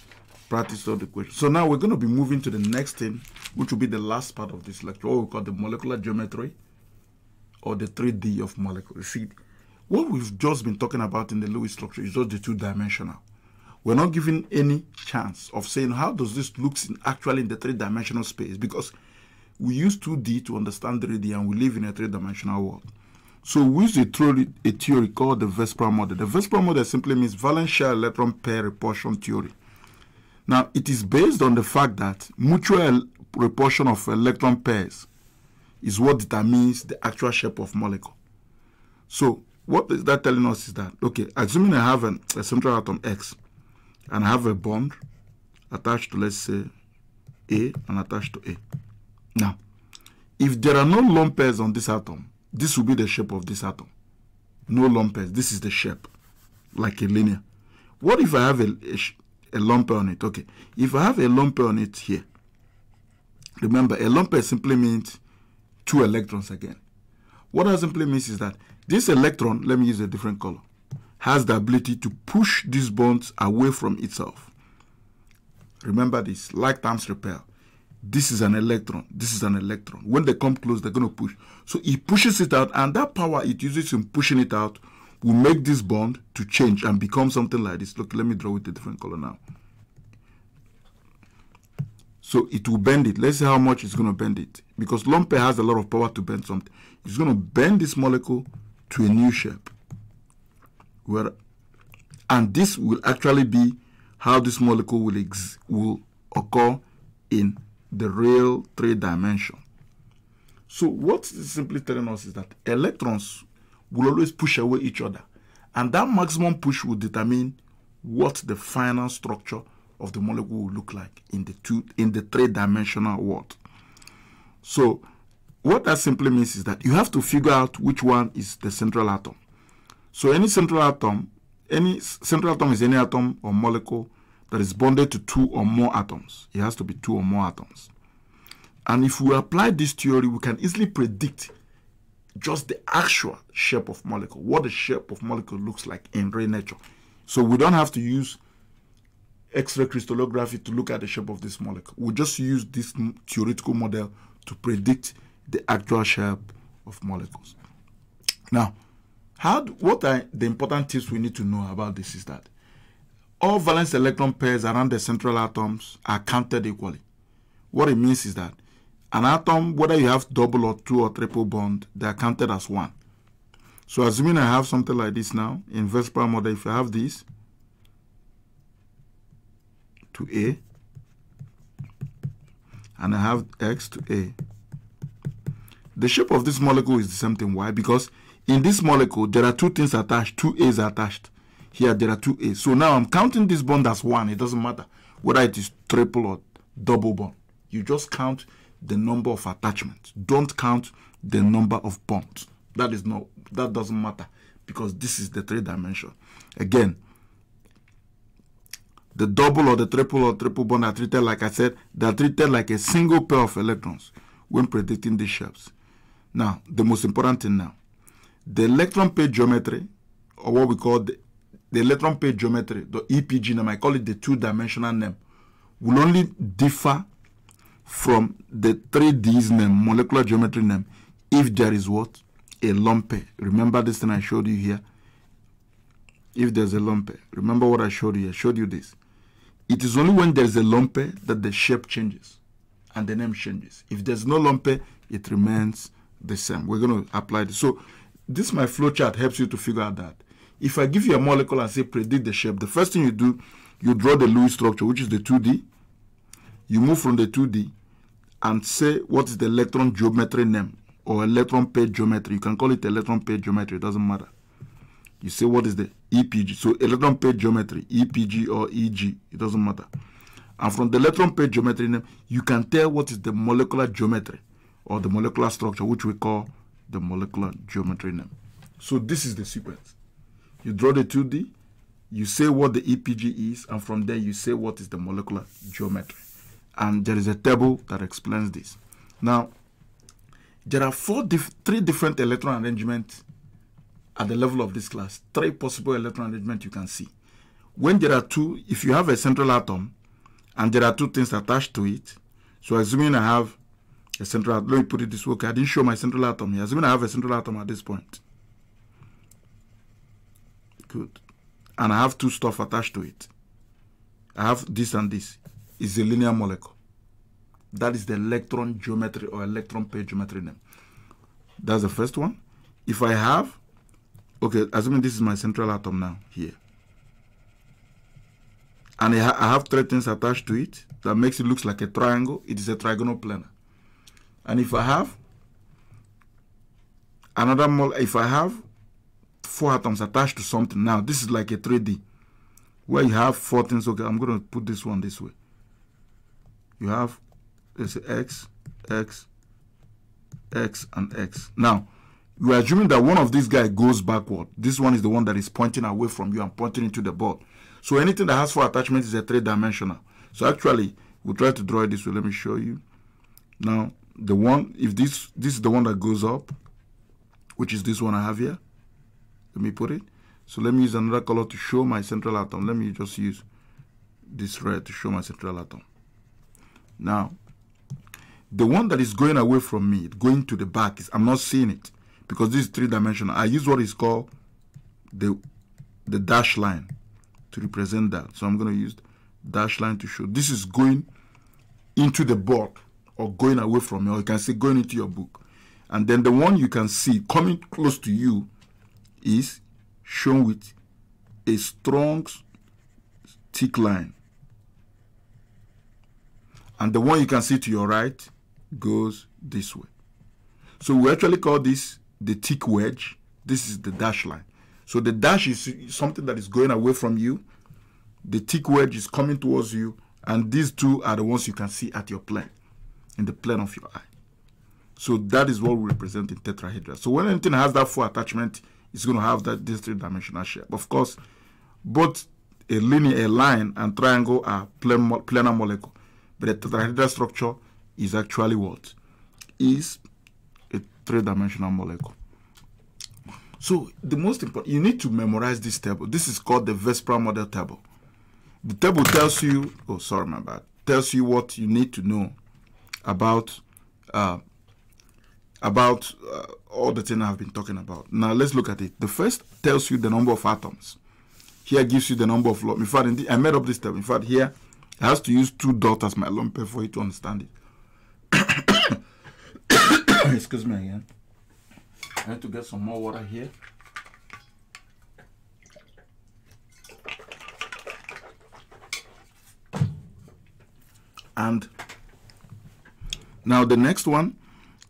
practice all the questions. So now we're going to be moving to the next thing, which will be the last part of this lecture, what we call the molecular geometry, or the 3D of molecules. See, what we've just been talking about in the Lewis structure is just the two-dimensional. We're not giving any chance of saying how does this look in actually in the three-dimensional space because we use 2D to understand 3D and we live in a three-dimensional world. So we use a theory, a theory called the VSEPR model. The VSEPR model simply means valence shell electron pair repulsion theory. Now, it is based on the fact that mutual repulsion of electron pairs is what determines the actual shape of molecule. So what is that telling us is that, okay, assuming I have an, a central atom X and I have a bond attached to, let's say, A and attached to A. Now, if there are no lone pairs on this atom, this will be the shape of this atom. No lone pairs. This is the shape, like a linear. What if I have a, a, a lone pair on it? Okay, if I have a lone pair on it here, remember, a lone pair simply means two electrons again. What that simply means is that this electron, let me use a different color, has the ability to push these bonds away from itself. Remember this, like times repel this is an electron, this is an electron. When they come close, they're going to push. So it pushes it out, and that power it uses in pushing it out will make this bond to change and become something like this. Look, let me draw with a different color now. So it will bend it. Let's see how much it's going to bend it. Because lone has a lot of power to bend something. It's going to bend this molecule to a new shape. Where, and this will actually be how this molecule will, will occur in the real three dimension. So what is simply telling us is that electrons will always push away each other. And that maximum push will determine what the final structure of the molecule will look like in the two in the three-dimensional world. So what that simply means is that you have to figure out which one is the central atom. So any central atom, any central atom is any atom or molecule that is bonded to two or more atoms. It has to be two or more atoms. And if we apply this theory, we can easily predict just the actual shape of molecule, what the shape of molecule looks like in real nature. So we don't have to use X-ray crystallography to look at the shape of this molecule. We just use this theoretical model to predict the actual shape of molecules. Now, how, what are the important tips we need to know about this is that all valence electron pairs around the central atoms are counted equally. What it means is that an atom, whether you have double or two or triple bond, they are counted as one. So assuming I have something like this now, in VSEPR model, if I have this to A, and I have X to A, the shape of this molecule is the same thing. Why? Because in this molecule, there are two things attached, two A's attached. Here, there are two A's. So now I'm counting this bond as one. It doesn't matter whether it is triple or double bond. You just count the number of attachments. Don't count the number of bonds. That is not that doesn't matter because this is the three dimension. Again, the double or the triple or triple bond are treated like I said, they are treated like a single pair of electrons when predicting these shapes. Now, the most important thing now, the electron pair geometry, or what we call the, the electron pair geometry, the EPG name, I call it the two-dimensional name, will only differ from the 3D's name, molecular geometry name, if there is what? A lone pair. Remember this thing I showed you here? If there's a lone pair. Remember what I showed you? I showed you this. It is only when there's a lone pair that the shape changes and the name changes. If there's no lone pair, it remains the same. We're going to apply this. So this my flow chart helps you to figure out that. If I give you a molecule and say predict the shape, the first thing you do, you draw the Lewis structure, which is the 2D. You move from the 2D and say what is the electron geometry name or electron pair geometry. You can call it electron pair geometry, it doesn't matter. You say what is the EPG. So electron pair geometry, EPG or EG, it doesn't matter. And from the electron pair geometry name, you can tell what is the molecular geometry or the molecular structure, which we call the molecular geometry name. So this is the sequence. You draw the 2D, you say what the EPG is, and from there you say what is the molecular geometry. And there is a table that explains this. Now, there are four dif three different electron arrangements at the level of this class. Three possible electron arrangements you can see. When there are two, if you have a central atom, and there are two things attached to it, so assuming I have a central atom, let me put it this way, okay, I didn't show my central atom here. Assuming I have a central atom at this point. Good. And I have two stuff attached to it. I have this and this. It's a linear molecule. That is the electron geometry or electron pair geometry name. That's the first one. If I have, okay, assuming this is my central atom now, here. And I have three things attached to it that makes it look like a triangle. It is a trigonal planar. And if I have another mole, if I have four atoms attached to something, now this is like a 3D where you have four things. Okay, I'm going to put this one this way. You have this X, X, X, and X. Now, you are assuming that one of these guys goes backward. This one is the one that is pointing away from you and pointing into the board. So anything that has four attachments is a three-dimensional. So actually, we'll try to draw it this way. Let me show you. Now, the one, if this, this is the one that goes up, which is this one I have here. Let me put it. So let me use another color to show my central atom. Let me just use this red to show my central atom. Now, the one that is going away from me, going to the back, is I'm not seeing it because this is three-dimensional. I use what is called the the dash line to represent that. So I'm going to use dash line to show this is going into the board or going away from you, or you can say going into your book. And then the one you can see coming close to you is shown with a strong thick line. And the one you can see to your right goes this way. So we actually call this the thick wedge. This is the dash line. So the dash is something that is going away from you. The thick wedge is coming towards you. And these two are the ones you can see at your plane, in the plane of your eye. So that is what we represent in tetrahedra. So when anything has that four attachment, it's going to have that this three-dimensional shape. Of course, both a linear a line and triangle are plan, planar molecule. But a tetrahedral structure is actually what? Is a three-dimensional molecule. So the most important, you need to memorize this table. This is called the VSEPR model table. The table tells you, oh, sorry, my bad, tells you what you need to know about uh, about uh, all the things I've been talking about. Now let's look at it. The first tells you the number of atoms. Here gives you the number of lone. In fact, in the, I made up this table. In fact, here I have to use two dots as my lone pair for you to understand it. Excuse me again. I need to get some more water here. And now the next one,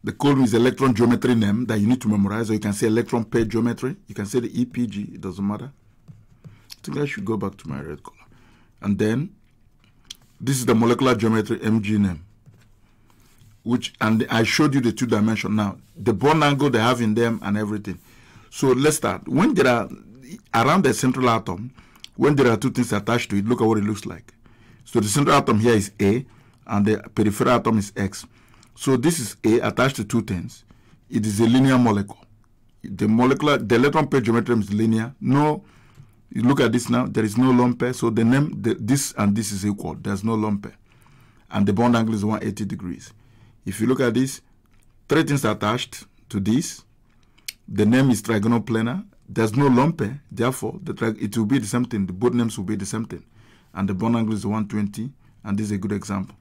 the column is electron geometry name that you need to memorize, or you can say electron pair geometry. You can say the EPG, it doesn't matter. I think I should go back to my red color. And then this is the molecular geometry MG name. Which and I showed you the two dimension now, the bond angle they have in them and everything. So let's start. When there are around the central atom, when there are two things attached to it, look at what it looks like. So the central atom here is A, and the peripheral atom is X. So this is A attached to two things. It is a linear molecule. The molecular, the electron pair geometry is linear. No, you look at this now, there is no lone pair. So the name, the, this and this is equal. There's no lone pair. And the bond angle is 180 degrees. If you look at this, three things attached to this. The name is trigonal planar. There's no lone pair. Therefore, the it will be the same thing. The both names will be the same thing. And the bond angle is 120. And this is a good example.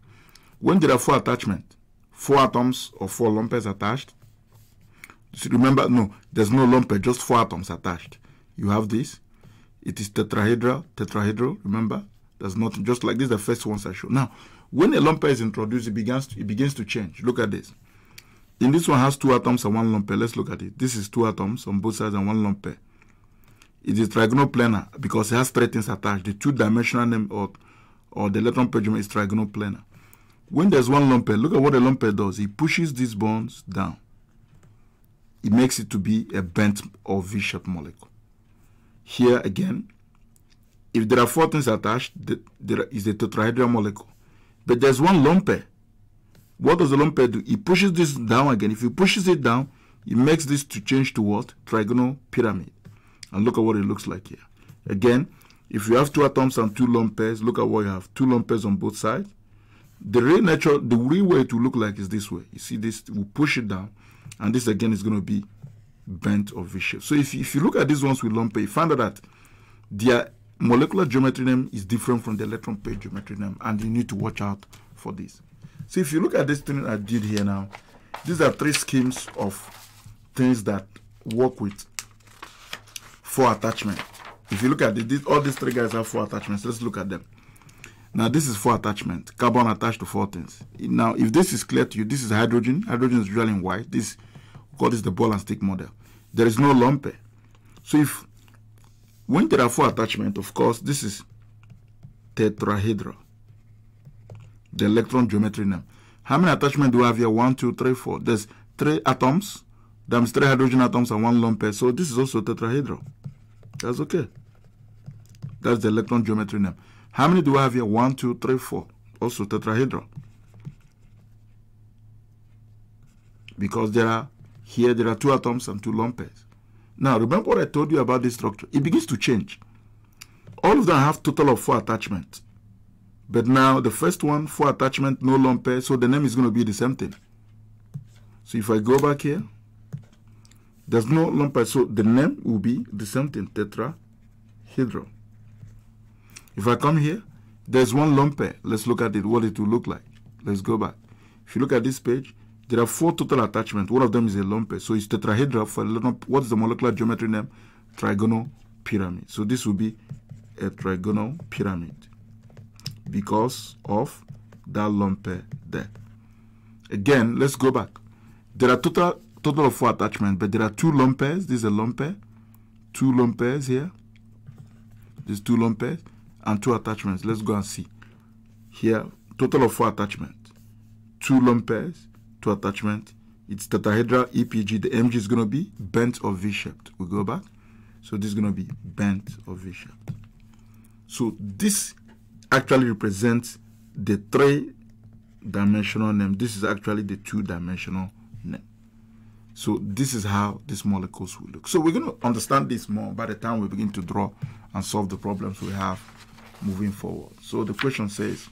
When there are four attachments, four atoms or four pairs attached, remember, no, there's no pair, just four atoms attached. You have this. It is tetrahedral, tetrahedral, remember? There's nothing, just like this, the first ones I showed. Now, when a lone pair is introduced, it begins to, it begins to change. Look at this. In this one has two atoms and one lone pair. Let's look at it. This is two atoms on both sides and one lone pair. It is trigonal planar because it has three things attached. The two-dimensional name or, or the electron pair is trigonal planar. When there's one pair, look at what a pair does. It pushes these bonds down. It makes it to be a bent or V-shaped molecule. Here again, if there are four things attached, there is a tetrahedral molecule. But there's one pair. What does the pair do? It pushes this down again. If it pushes it down, it makes this to change to what? Trigonal pyramid. And look at what it looks like here. Again, if you have two atoms and two lone pairs, look at what you have. Two lone pairs on both sides. The real nature, the real way to look like is this way. You see this, we push it down, and this again is going to be bent or V-shaped. So if, if you look at these ones with lone pair, you find out that their molecular geometry name is different from the electron pair geometry name, and you need to watch out for this. So if you look at this thing I did here now, these are three schemes of things that work with four attachments. If you look at it, all these three guys have four attachments. Let's look at them. Now this is four attachment, carbon attached to four things. Now if this is clear to you, this is hydrogen. Hydrogen is usually in white. This call this the ball and stick model. There is no pair. So if when there are four attachments, of course, this is tetrahedral. The electron geometry name. How many attachments do we have here? One, two, three, four. There's three atoms. There's three hydrogen atoms and one pair. So this is also tetrahedral. That's okay. That's the electron geometry name. How many do I have here? One, two, three, four. Also tetrahedral. Because there are here there are two atoms and two lone pairs. Now remember what I told you about this structure. It begins to change. All of them have total of four attachments. But now the first one, four attachment, no lone pair, so the name is going to be the same thing. So if I go back here, there's no lone pair, so the name will be the same thing, tetrahedral. If I come here, there's one lone. Let's look at it, what it will look like. Let's go back. If you look at this page, there are four total attachments. One of them is a lone. So it's tetrahedral for what's the molecular geometry name? Trigonal pyramid. So this will be a trigonal pyramid because of that lone there. Again, let's go back. There are total total of four attachments, but there are two lone. This is a lone. Two lone here. These two lone and two attachments. Let's go and see. Here, total of four attachments. Two lone pairs, two attachments. It's tetrahedral EPG. The MG is going to be bent or V-shaped. We go back. So this is going to be bent or V-shaped. So this actually represents the three dimensional name. This is actually the two dimensional name. So this is how these molecules will look. So we're going to understand this more by the time we begin to draw and solve the problems we have moving forward. So the question says,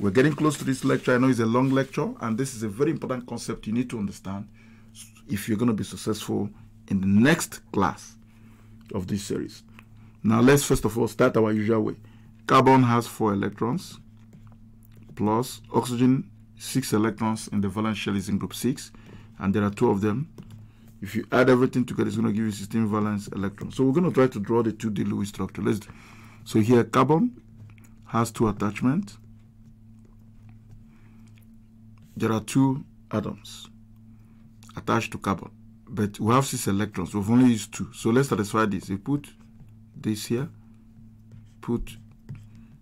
we're getting close to this lecture. I know it's a long lecture, and this is a very important concept you need to understand if you're going to be successful in the next class of this series. Now, let's first of all start our usual way. Carbon has four electrons, plus oxygen, six electrons in the valence shell is in group six, and there are two of them. If you add everything together, it's going to give you 16 valence electrons. So we're going to try to draw the 2D Lewis structure. Let's. So here, carbon has two attachments there are two atoms attached to carbon, but we have six electrons. We've only used two. So let's satisfy this. We put this here, put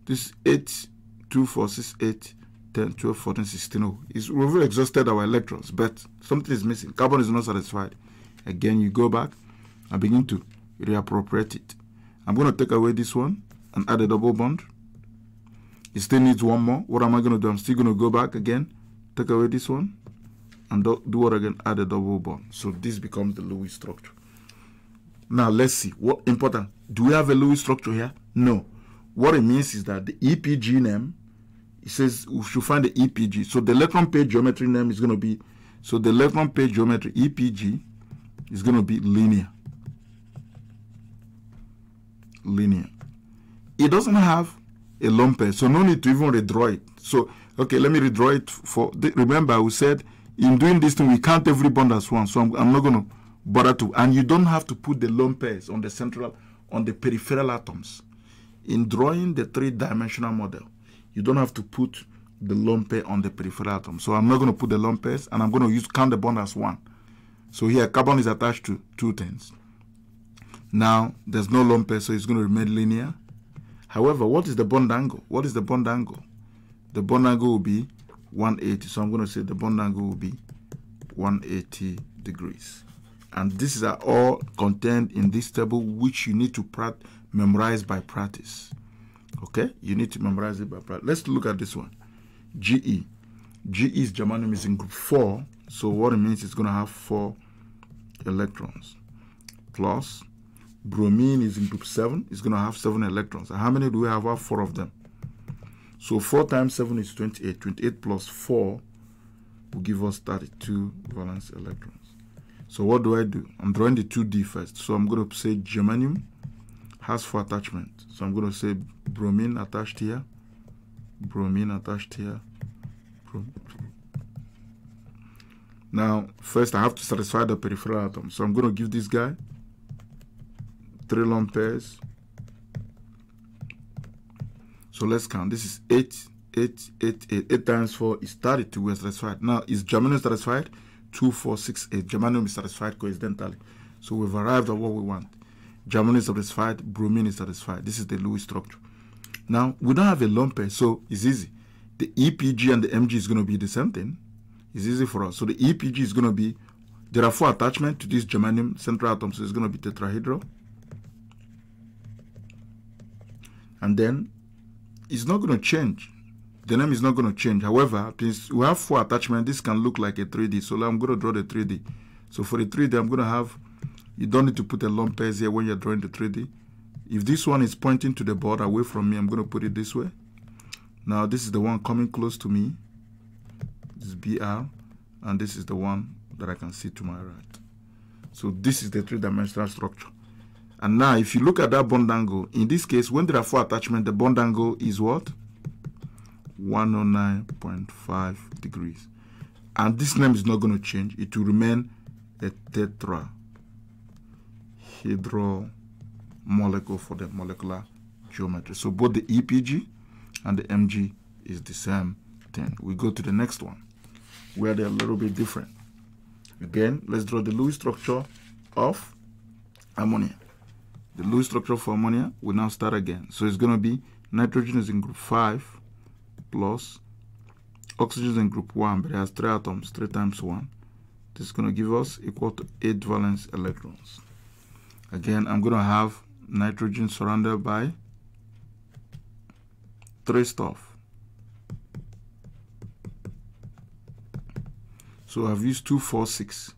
this 8, 2, 4, 6, 8, 10, 12, 14, 16. Oh, it's, we've exhausted our electrons, but something is missing. Carbon is not satisfied. Again, you go back and begin to reappropriate it. I'm going to take away this one and add a double bond. It still needs one more. What am I going to do? I'm still going to go back again take away this one and do, do what again? Add a double bond. So this becomes the Lewis structure. Now let's see. What important? Do we have a Lewis structure here? No. What it means is that the EPG name it says we should find the EPG so the electron pair geometry name is going to be so the electron pair geometry EPG is going to be linear. Linear it doesn't have a lone pair so no need to even redraw it so Okay, let me redraw it for. The, remember, we said in doing this thing, we count every bond as one. So I'm, I'm not going to bother to. And you don't have to put the lone pairs on the central, on the peripheral atoms. In drawing the three-dimensional model, you don't have to put the lone pair on the peripheral atom. So I'm not going to put the lone pairs, and I'm going to use count the bond as one. So here, carbon is attached to two things. Now, there's no lone pair, so it's going to remain linear. However, what is the bond angle? What is the bond angle? the bond angle will be 180. So I'm going to say the bond angle will be 180 degrees. And this is all contained in this table, which you need to memorize by practice. Okay, you need to memorize it by practice. Let's look at this one. GE. GE is germanium is in group 4. So what it means is going to have 4 electrons. Plus bromine is in group 7. It's going to have 7 electrons. And how many do we have? We have 4 of them. So 4 times 7 is 28. 28 plus 4 will give us 32 valence electrons. So what do I do? I'm drawing the 2D first. So I'm going to say germanium has 4 attachments. So I'm going to say bromine attached here, bromine attached here. bromine. Now, first I have to satisfy the peripheral atom. So I'm going to give this guy 3 lone pairs so let's count. This is 8, 8, 8, 8. 8 times 4 is 32. We're satisfied. Now, is germanium satisfied? 2, 4, 6, 8. Germanium is satisfied coincidentally. So we've arrived at what we want. Germanium is satisfied. Bromine is satisfied. This is the Lewis structure. Now, we don't have a lone pair, so it's easy. The EPG and the MG is going to be the same thing. It's easy for us. So the EPG is going to be, there are four attachments to this germanium central atom, so it's going to be tetrahedral. And then it's not going to change. The name is not going to change. However, since we have four attachments, this can look like a 3D. So I'm going to draw the 3D. So for the 3D, I'm going to have, you don't need to put a long pairs here when you're drawing the 3D. If this one is pointing to the board away from me, I'm going to put it this way. Now this is the one coming close to me. This is BR. And this is the one that I can see to my right. So this is the three-dimensional structure. And now, if you look at that bond angle, in this case, when there are four attachments, the bond angle is what? 109.5 degrees. And this name is not going to change. It will remain a tetrahedral molecule for the molecular geometry. So both the EPG and the MG is the same thing. We go to the next one, where they're a little bit different. Again, let's draw the Lewis structure of ammonia. The Lewis structure for ammonia will now start again. So it's going to be nitrogen is in group 5 plus oxygen is in group 1, but it has 3 atoms, 3 times 1. This is going to give us equal to 8 valence electrons. Again, I'm going to have nitrogen surrounded by three stuff. So I've used two, four, six.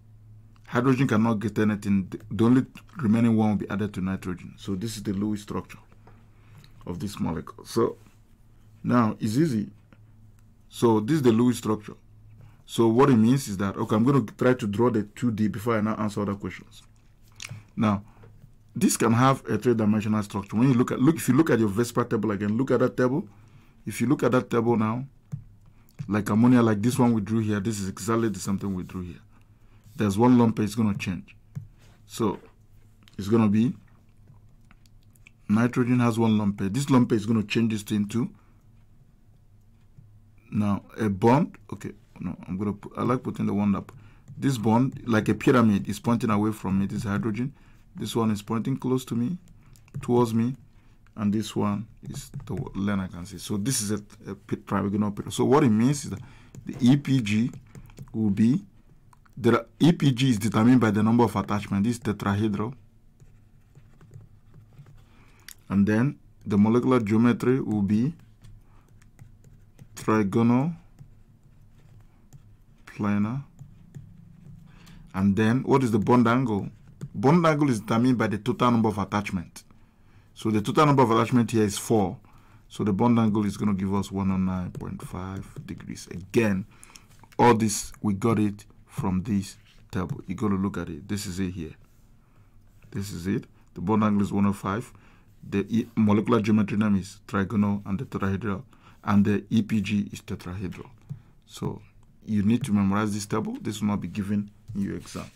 Hydrogen cannot get anything. The only remaining one will be added to nitrogen. So this is the Lewis structure of this molecule. So now it's easy. So this is the Lewis structure. So what it means is that, okay, I'm going to try to draw the 2D before I now answer other questions. Now, this can have a three-dimensional structure. When you look at, look, if you look at your VSEPR table again, look at that table. If you look at that table now, like ammonia, like this one we drew here, this is exactly the same thing we drew here. There's one lump it's going to change. So it's going to be nitrogen has one lump This lump is going to change this thing into now a bond. Okay, no, I'm going to put, I like putting the one up. This bond, like a pyramid, is pointing away from me. This hydrogen. This one is pointing close to me, towards me, and this one is the line I can see. So this is a, a pyramid. So what it means is that the EPG will be the EPG is determined by the number of attachment. This tetrahedral. And then the molecular geometry will be trigonal planar. And then what is the bond angle? Bond angle is determined by the total number of attachment. So the total number of attachment here is 4. So the bond angle is going to give us 109.5 degrees. Again, all this, we got it from this table. You got to look at it. This is it here. This is it. The bond angle is 105. The e molecular geometry name is trigonal and the tetrahedral. And the EPG is tetrahedral. So you need to memorize this table. This will not be given in your exam.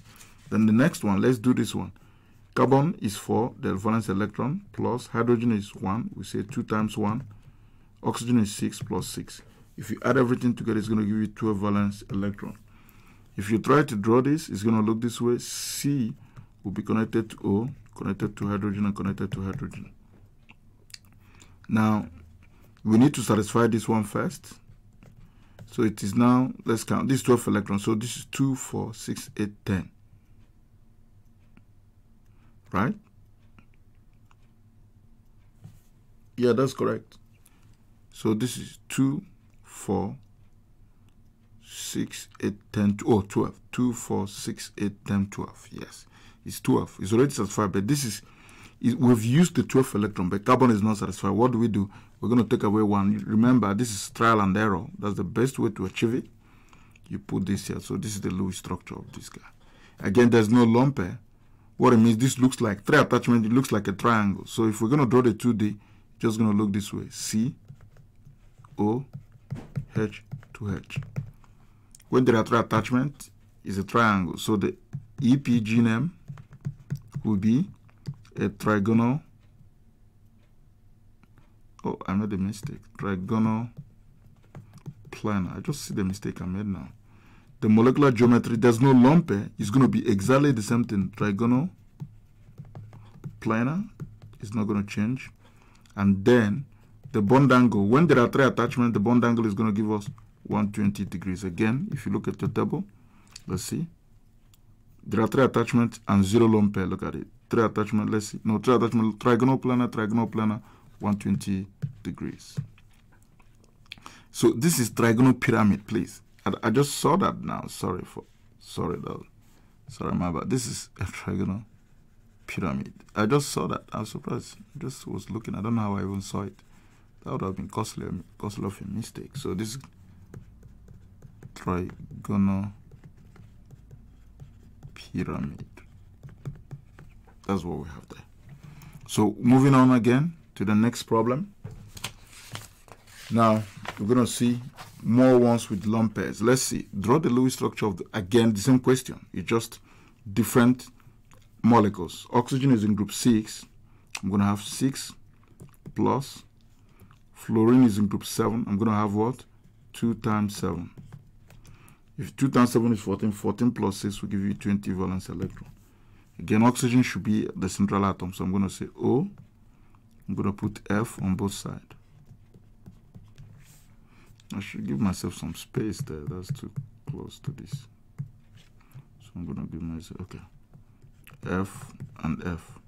Then the next one, let's do this one. Carbon is 4, the valence electron, plus hydrogen is 1, we say 2 times 1. Oxygen is 6 plus 6. If you add everything together, it's going to give you 12 valence electron. If you try to draw this, it's going to look this way. C will be connected to O, connected to hydrogen, and connected to hydrogen. Now, we need to satisfy this one first. So it is now, let's count, this 12 electrons. So this is 2, 4, 6, 8, 10 right? Yeah, that's correct. So this is 2, 4, 6, 8, 10, oh, 12. 2, 4, 6, 8, 10, 12. Yes, it's 12. It's already satisfied, but this is, we've used the 12 electron, but carbon is not satisfied. What do we do? We're going to take away one. Remember, this is trial and error. That's the best way to achieve it. You put this here. So this is the Lewis structure of this guy. Again, there's no pair what it means, this looks like three attachment, it looks like a triangle. So if we're going to draw the 2D, just going to look this way. C, O, H to H. When there are three attachment, is a triangle. So the EPG name will be a trigonal. Oh, I made a mistake. Trigonal planar. I just see the mistake I made now the molecular geometry, there's no pair. It's going to be exactly the same thing. Trigonal, planar, is not going to change. And then the bond angle, when there are three attachments, the bond angle is going to give us 120 degrees. Again, if you look at the table, let's see. There are three attachments and zero lone pair. Look at it. Three attachments, let's see. No, three attachments, trigonal planar, trigonal planar, 120 degrees. So this is trigonal pyramid, please. I, I just saw that now. Sorry for, sorry though. Sorry, my bad. This is a trigonal pyramid. I just saw that. I was surprised. I just was looking. I don't know how I even saw it. That would have been costly, costly of a mistake. So this is trigonal pyramid. That's what we have there. So moving on again to the next problem. Now we're going to see more ones with lone pairs. Let's see. Draw the Lewis structure of the, again the same question. It's just different molecules. Oxygen is in group six. I'm going to have six plus. Fluorine is in group seven. I'm going to have what? Two times seven. If 2 times 7 is 14, 14 plus 6 will give you 20 valence electron. Again, oxygen should be the central atom. So I'm going to say O. I'm going to put F on both sides. I should give myself some space there. That's too close to this. So I'm going to give myself, okay, F and F.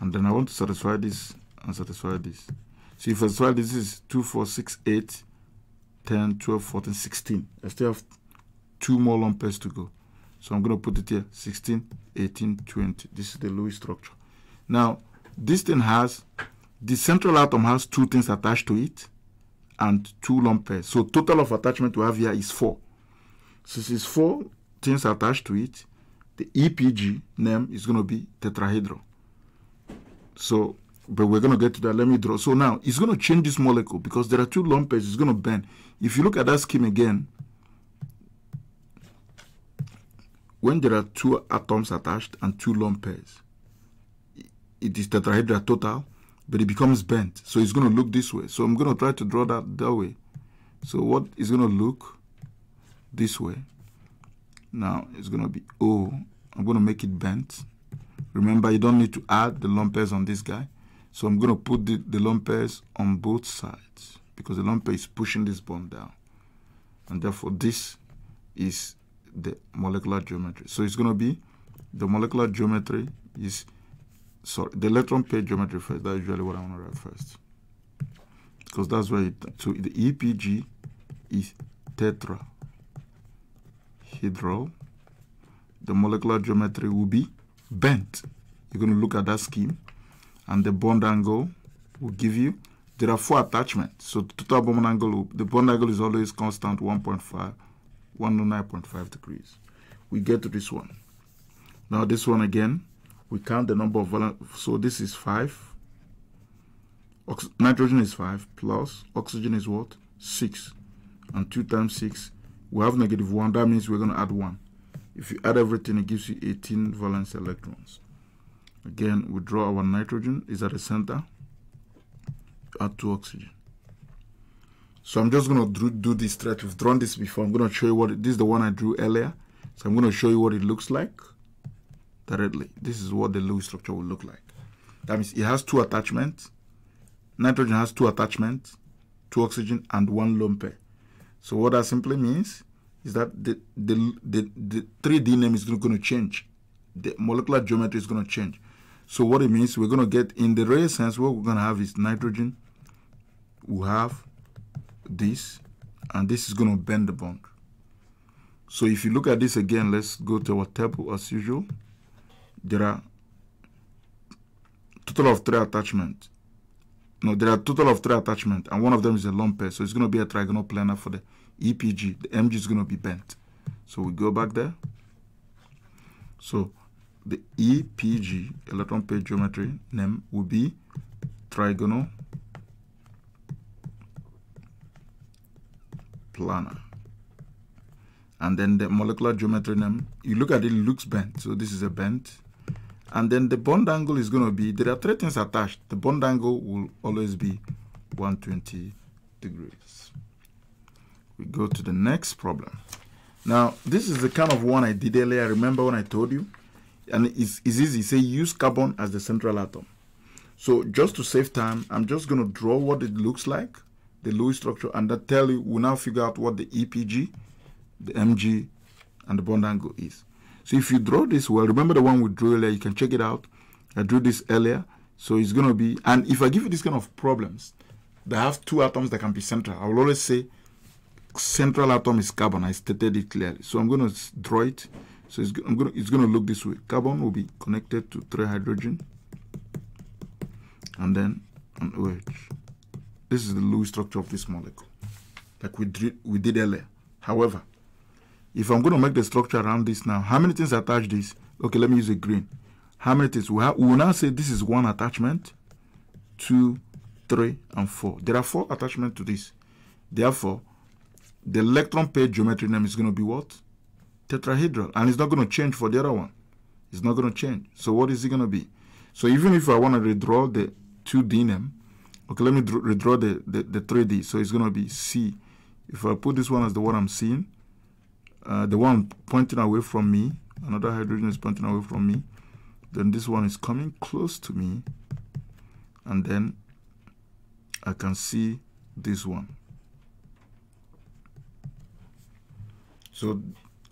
And then I want to satisfy this and satisfy this. So if I try this is 2, 4, 6, 8, 10, 12, 14, 16. I still have two more lone pairs to go. So I'm going to put it here 16, 18, 20. This is the Lewis structure. Now, this thing has the central atom has two things attached to it and two lone pairs. So total of attachment we have here is four. Since it's four things attached to it, the EPG name is going to be tetrahedral. So, but we're going to get to that. Let me draw. So now it's going to change this molecule because there are two lone pairs. It's going to bend. If you look at that scheme again, when there are two atoms attached and two lone pairs, it is tetrahedral total, but it becomes bent. So it's going to look this way. So I'm going to try to draw that that way. So what is going to look this way? Now it's going to be O. I'm going to make it bent. Remember, you don't need to add the lone pairs on this guy. So I'm going to put the, the lone pairs on both sides because the lone pair is pushing this bond down. And therefore, this is the molecular geometry. So it's going to be the molecular geometry is sorry the electron pair geometry first. That's usually what I want to write first because that's where it, so the EPG is tetrahedral. The molecular geometry will be bent. You're going to look at that scheme, and the bond angle will give you. There are four attachments, so the total bond angle, the bond angle is always constant 1.5 109.5 degrees. We get to this one. Now this one again, we count the number of. So this is 5. Ox nitrogen is 5 plus oxygen is what? 6. And 2 times 6, we have negative 1. That means we're going to add 1. If you add everything, it gives you 18 valence electrons. Again, we draw our nitrogen is at the center. Add 2 oxygen. So I'm just going to do this stretch. We've drawn this before. I'm going to show you what, it, this is the one I drew earlier. So I'm going to show you what it looks like directly. This is what the Lewis structure will look like. That means it has two attachments. Nitrogen has two attachments, two oxygen, and one lone pair. So what that simply means is that the, the, the, the 3D name is going to change. The molecular geometry is going to change. So what it means, we're going to get, in the real sense, what we're going to have is nitrogen we have this and this is going to bend the bond. So if you look at this again, let's go to our table as usual. There are total of three attachments. No, there are total of three attachments, and one of them is a lone pair. So it's going to be a trigonal planar for the EPG. The MG is going to be bent. So we go back there. So the EPG, electron pair geometry name, will be trigonal planar. And then the molecular geometry name, you look at it, it looks bent. So this is a bent. And then the bond angle is going to be, there are three things attached. The bond angle will always be 120 degrees. We go to the next problem. Now, this is the kind of one I did earlier. Remember when I told you? And it's, it's easy. Say use carbon as the central atom. So just to save time, I'm just going to draw what it looks like the Lewis structure, and that tell you, we now figure out what the EPG, the MG, and the bond angle is. So if you draw this well, remember the one we drew earlier, you can check it out. I drew this earlier. So it's going to be, and if I give you this kind of problems, they have two atoms that can be central. I will always say central atom is carbon. I stated it clearly. So I'm going to draw it. So it's, to, it's going to look this way. Carbon will be connected to three hydrogen and then an OH. This is the Lewis structure of this molecule, like we did, we did earlier. However, if I'm going to make the structure around this now, how many things attach this? Okay, let me use a green. How many things? We, have, we will now say this is one attachment, two, three, and four. There are four attachments to this. Therefore, the electron pair geometry name is going to be what? Tetrahedral. And it's not going to change for the other one. It's not going to change. So what is it going to be? So even if I want to redraw the 2D name, Okay, let me redraw the, the, the 3D. So it's going to be C. If I put this one as the one I'm seeing, uh, the one pointing away from me, another hydrogen is pointing away from me, then this one is coming close to me, and then I can see this one. So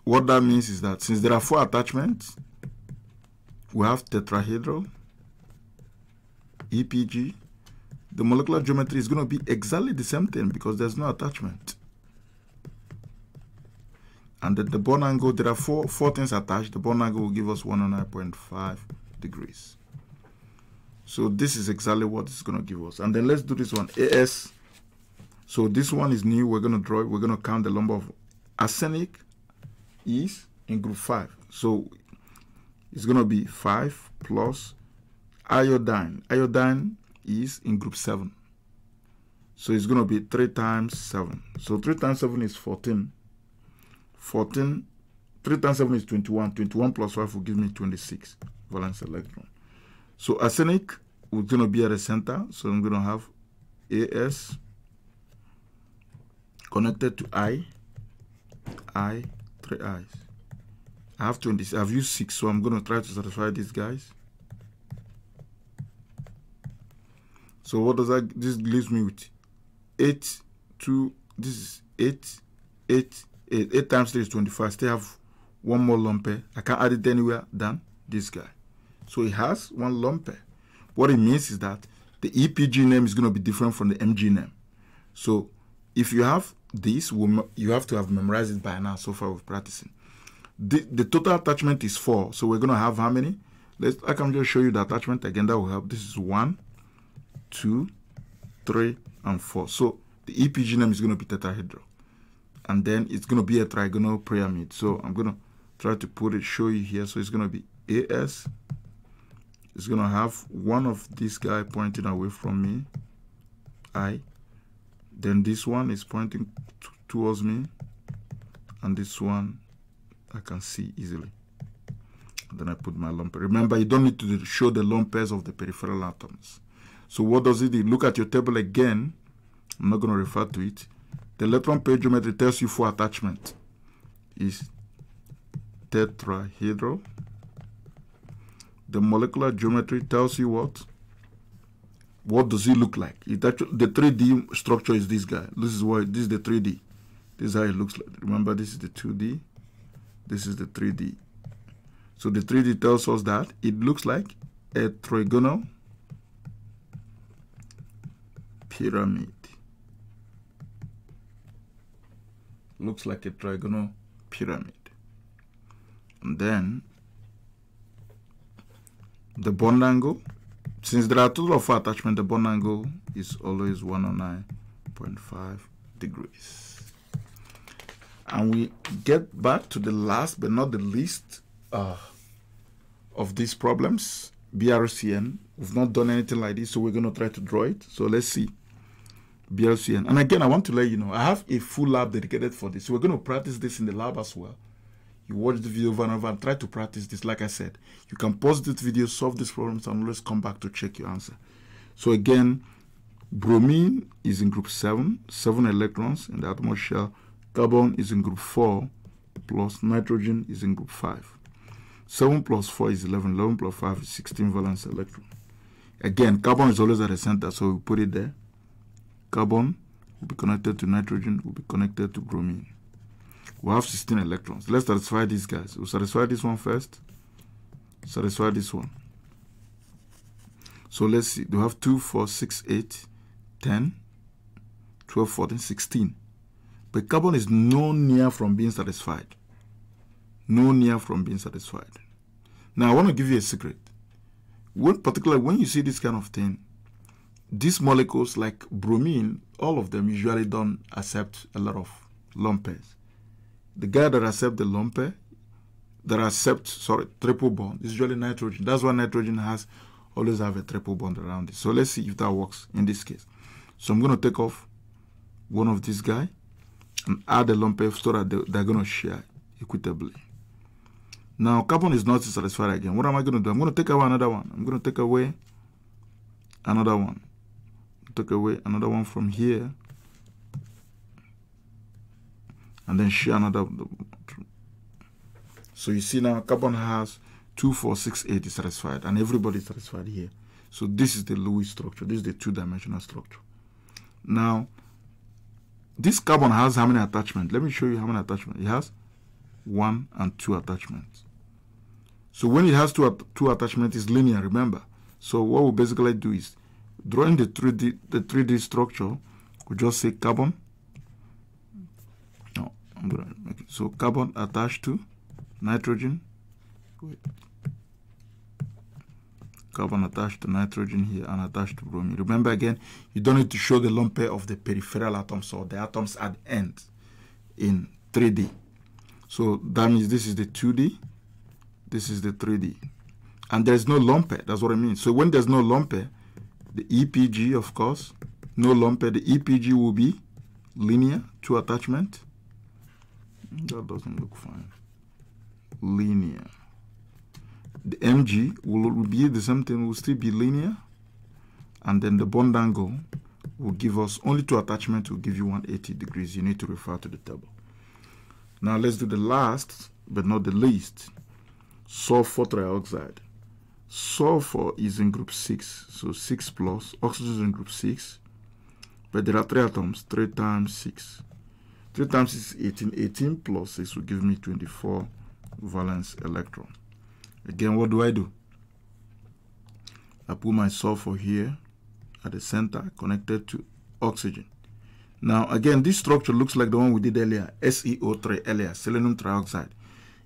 what that means is that since there are four attachments, we have tetrahedral, EPG, the molecular geometry is going to be exactly the same thing because there's no attachment. And then the bond angle, there are four, four things attached. The bond angle will give us 109.5 degrees. So this is exactly what it's going to give us. And then let's do this one, AS. So this one is new. We're going to draw it. We're going to count the number of arsenic is in group 5. So it's going to be 5 plus iodine. Iodine is in group 7. So it's going to be 3 times 7. So 3 times 7 is 14. 14, 3 times 7 is 21. 21 plus 5 will give me 26 valence electron. So arsenic is going to be at the center. So I'm going to have AS connected to I, I, three I's. I have 20, I've used 6, so I'm going to try to satisfy these guys. So what does that, this leaves me with 8, 2, this is 8, 8, 8, 8 times 3 is 25. I still have one more pair. I can't add it anywhere than this guy. So it has one pair. What it means is that the EPG name is going to be different from the MG name. So if you have this, you have to have memorized it by now so far with practicing. The, the total attachment is 4. So we're going to have how many? Let's, I can just show you the attachment again. That will help. This is one two three and four. So the EPG name is going to be tetrahedral. And then it's going to be a trigonal pyramid. So I'm going to try to put it, show you here. So it's going to be AS. It's going to have one of this guy pointing away from me. I. Then this one is pointing towards me. And this one I can see easily. Then I put my pair. Remember, you don't need to show the lone pairs of the peripheral atoms. So what does it do? Look at your table again. I'm not going to refer to it. The electron pair geometry tells you for attachment is tetrahedral. The molecular geometry tells you what? What does it look like? It actually, the 3D structure is this guy. This is what this is the 3D. This is how it looks like. Remember, this is the 2D. This is the 3D. So the 3D tells us that it looks like a trigonal pyramid. Looks like a trigonal pyramid. And then the bond angle, since there are total of four attachments, the bond angle is always 109.5 degrees. And we get back to the last but not the least uh, of these problems, BRCN. We've not done anything like this, so we're going to try to draw it. So let's see. BRCN. And again, I want to let you know, I have a full lab dedicated for this. So we're going to practice this in the lab as well. You watch the video over and over and try to practice this. Like I said, you can pause this video, solve these problems, and always come back to check your answer. So again, bromine is in group 7, 7 electrons in the shell. Carbon is in group 4, plus nitrogen is in group 5. 7 plus 4 is 11, 11 plus 5 is 16 valence electron. Again, carbon is always at the center, so we put it there. Carbon will be connected to nitrogen, will be connected to bromine. We have 16 electrons. Let's satisfy these guys. We'll satisfy this one first. Satisfy this one. So let's see. We have 2, 4, 6, 8, 10, 12, 14, 16. But carbon is no near from being satisfied. No near from being satisfied. Now I want to give you a secret. When, particularly when you see this kind of thing, these molecules like bromine, all of them usually don't accept a lot of pairs. The guy that accept the lone eh, pair, that accept sorry triple bond is usually nitrogen. That's why nitrogen has always have a triple bond around it. So let's see if that works in this case. So I'm going to take off one of these guy and add a pair so that they, they're going to share equitably. Now carbon is not satisfied again. What am I going to do? I'm going to take away another one. I'm going to take away another one take away another one from here and then share another so you see now carbon has 2468 is satisfied and everybody is satisfied here. So this is the Lewis structure. This is the two-dimensional structure. Now this carbon has how many attachments? Let me show you how many attachments. It has one and two attachments. So when it has two, two attachments it's linear remember? So what we basically do is drawing the 3D the 3D structure, we just say carbon. I'm so carbon attached to nitrogen. Carbon attached to nitrogen here and attached to bromine. Remember again, you don't need to show the lone pair of the peripheral atoms or the atoms at the end in 3D. So that means this is the 2D, this is the 3D. And there's no lone pair, that's what I mean. So when there's no lone pair, the EPG, of course, no lone pair, the EPG will be linear, two attachment. That doesn't look fine. Linear. The MG will be the same thing, will still be linear. And then the bond angle will give us, only two attachments will give you 180 degrees. You need to refer to the table. Now let's do the last, but not the least, sulfur trioxide. Sulfur is in group 6, so 6 plus. Oxygen is in group 6, but there are 3 atoms, 3 times 6. 3 times is 18. 18 plus 6 will give me 24 valence electron. Again, what do I do? I put my sulfur here at the center connected to oxygen. Now, again, this structure looks like the one we did earlier, SeO3 earlier, selenium trioxide.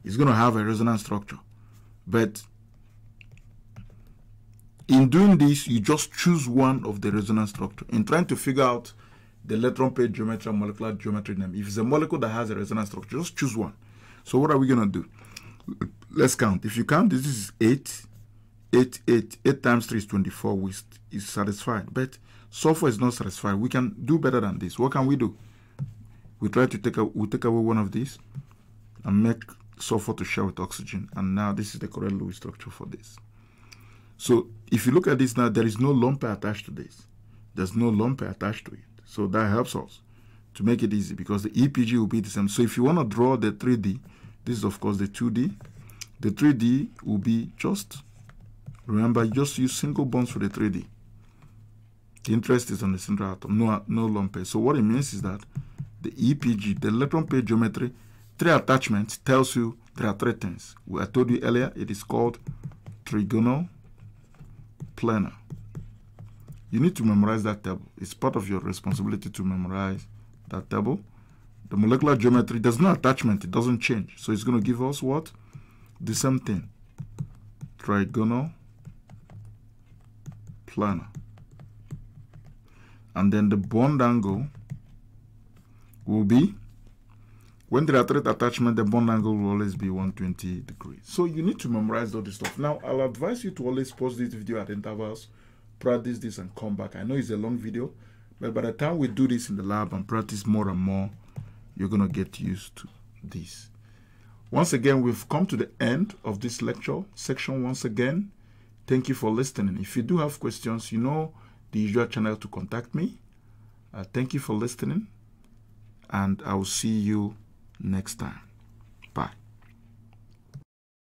It's going to have a resonance structure. But in doing this, you just choose one of the resonance structure. In trying to figure out the electron pair geometry molecular geometry name, if it's a molecule that has a resonance structure, just choose one. So what are we going to do? Let's count. If you count, this is 8. 8, 8, 8 times 3 is 24, which is satisfied. But sulfur is not satisfied. We can do better than this. What can we do? We try to take, a, we take away one of these and make sulfur to share with oxygen. And now this is the correct Lewis structure for this. So if you look at this now, there is no pair attached to this. There's no pair attached to it. So that helps us to make it easy because the EPG will be the same. So if you want to draw the 3D, this is of course the 2D. The 3D will be just, remember, just use single bonds for the 3D. The interest is on the central atom, no, no lone pair. So what it means is that the EPG, the electron pair geometry, three attachments tells you there are three things. I told you earlier, it is called trigonal planar. You need to memorize that table. It's part of your responsibility to memorize that table. The molecular geometry, there's no attachment. It doesn't change. So it's going to give us what? The same thing. Trigonal planar. And then the bond angle will be, when there are three attachment, the bond angle will always be 120 degrees. So you need to memorize all this stuff. Now, I'll advise you to always pause this video at intervals, practice this and come back. I know it's a long video, but by the time we do this in the lab and practice more and more, you're going to get used to this. Once again, we've come to the end of this lecture section once again. Thank you for listening. If you do have questions, you know the usual channel to contact me. Uh, thank you for listening, and I will see you next time.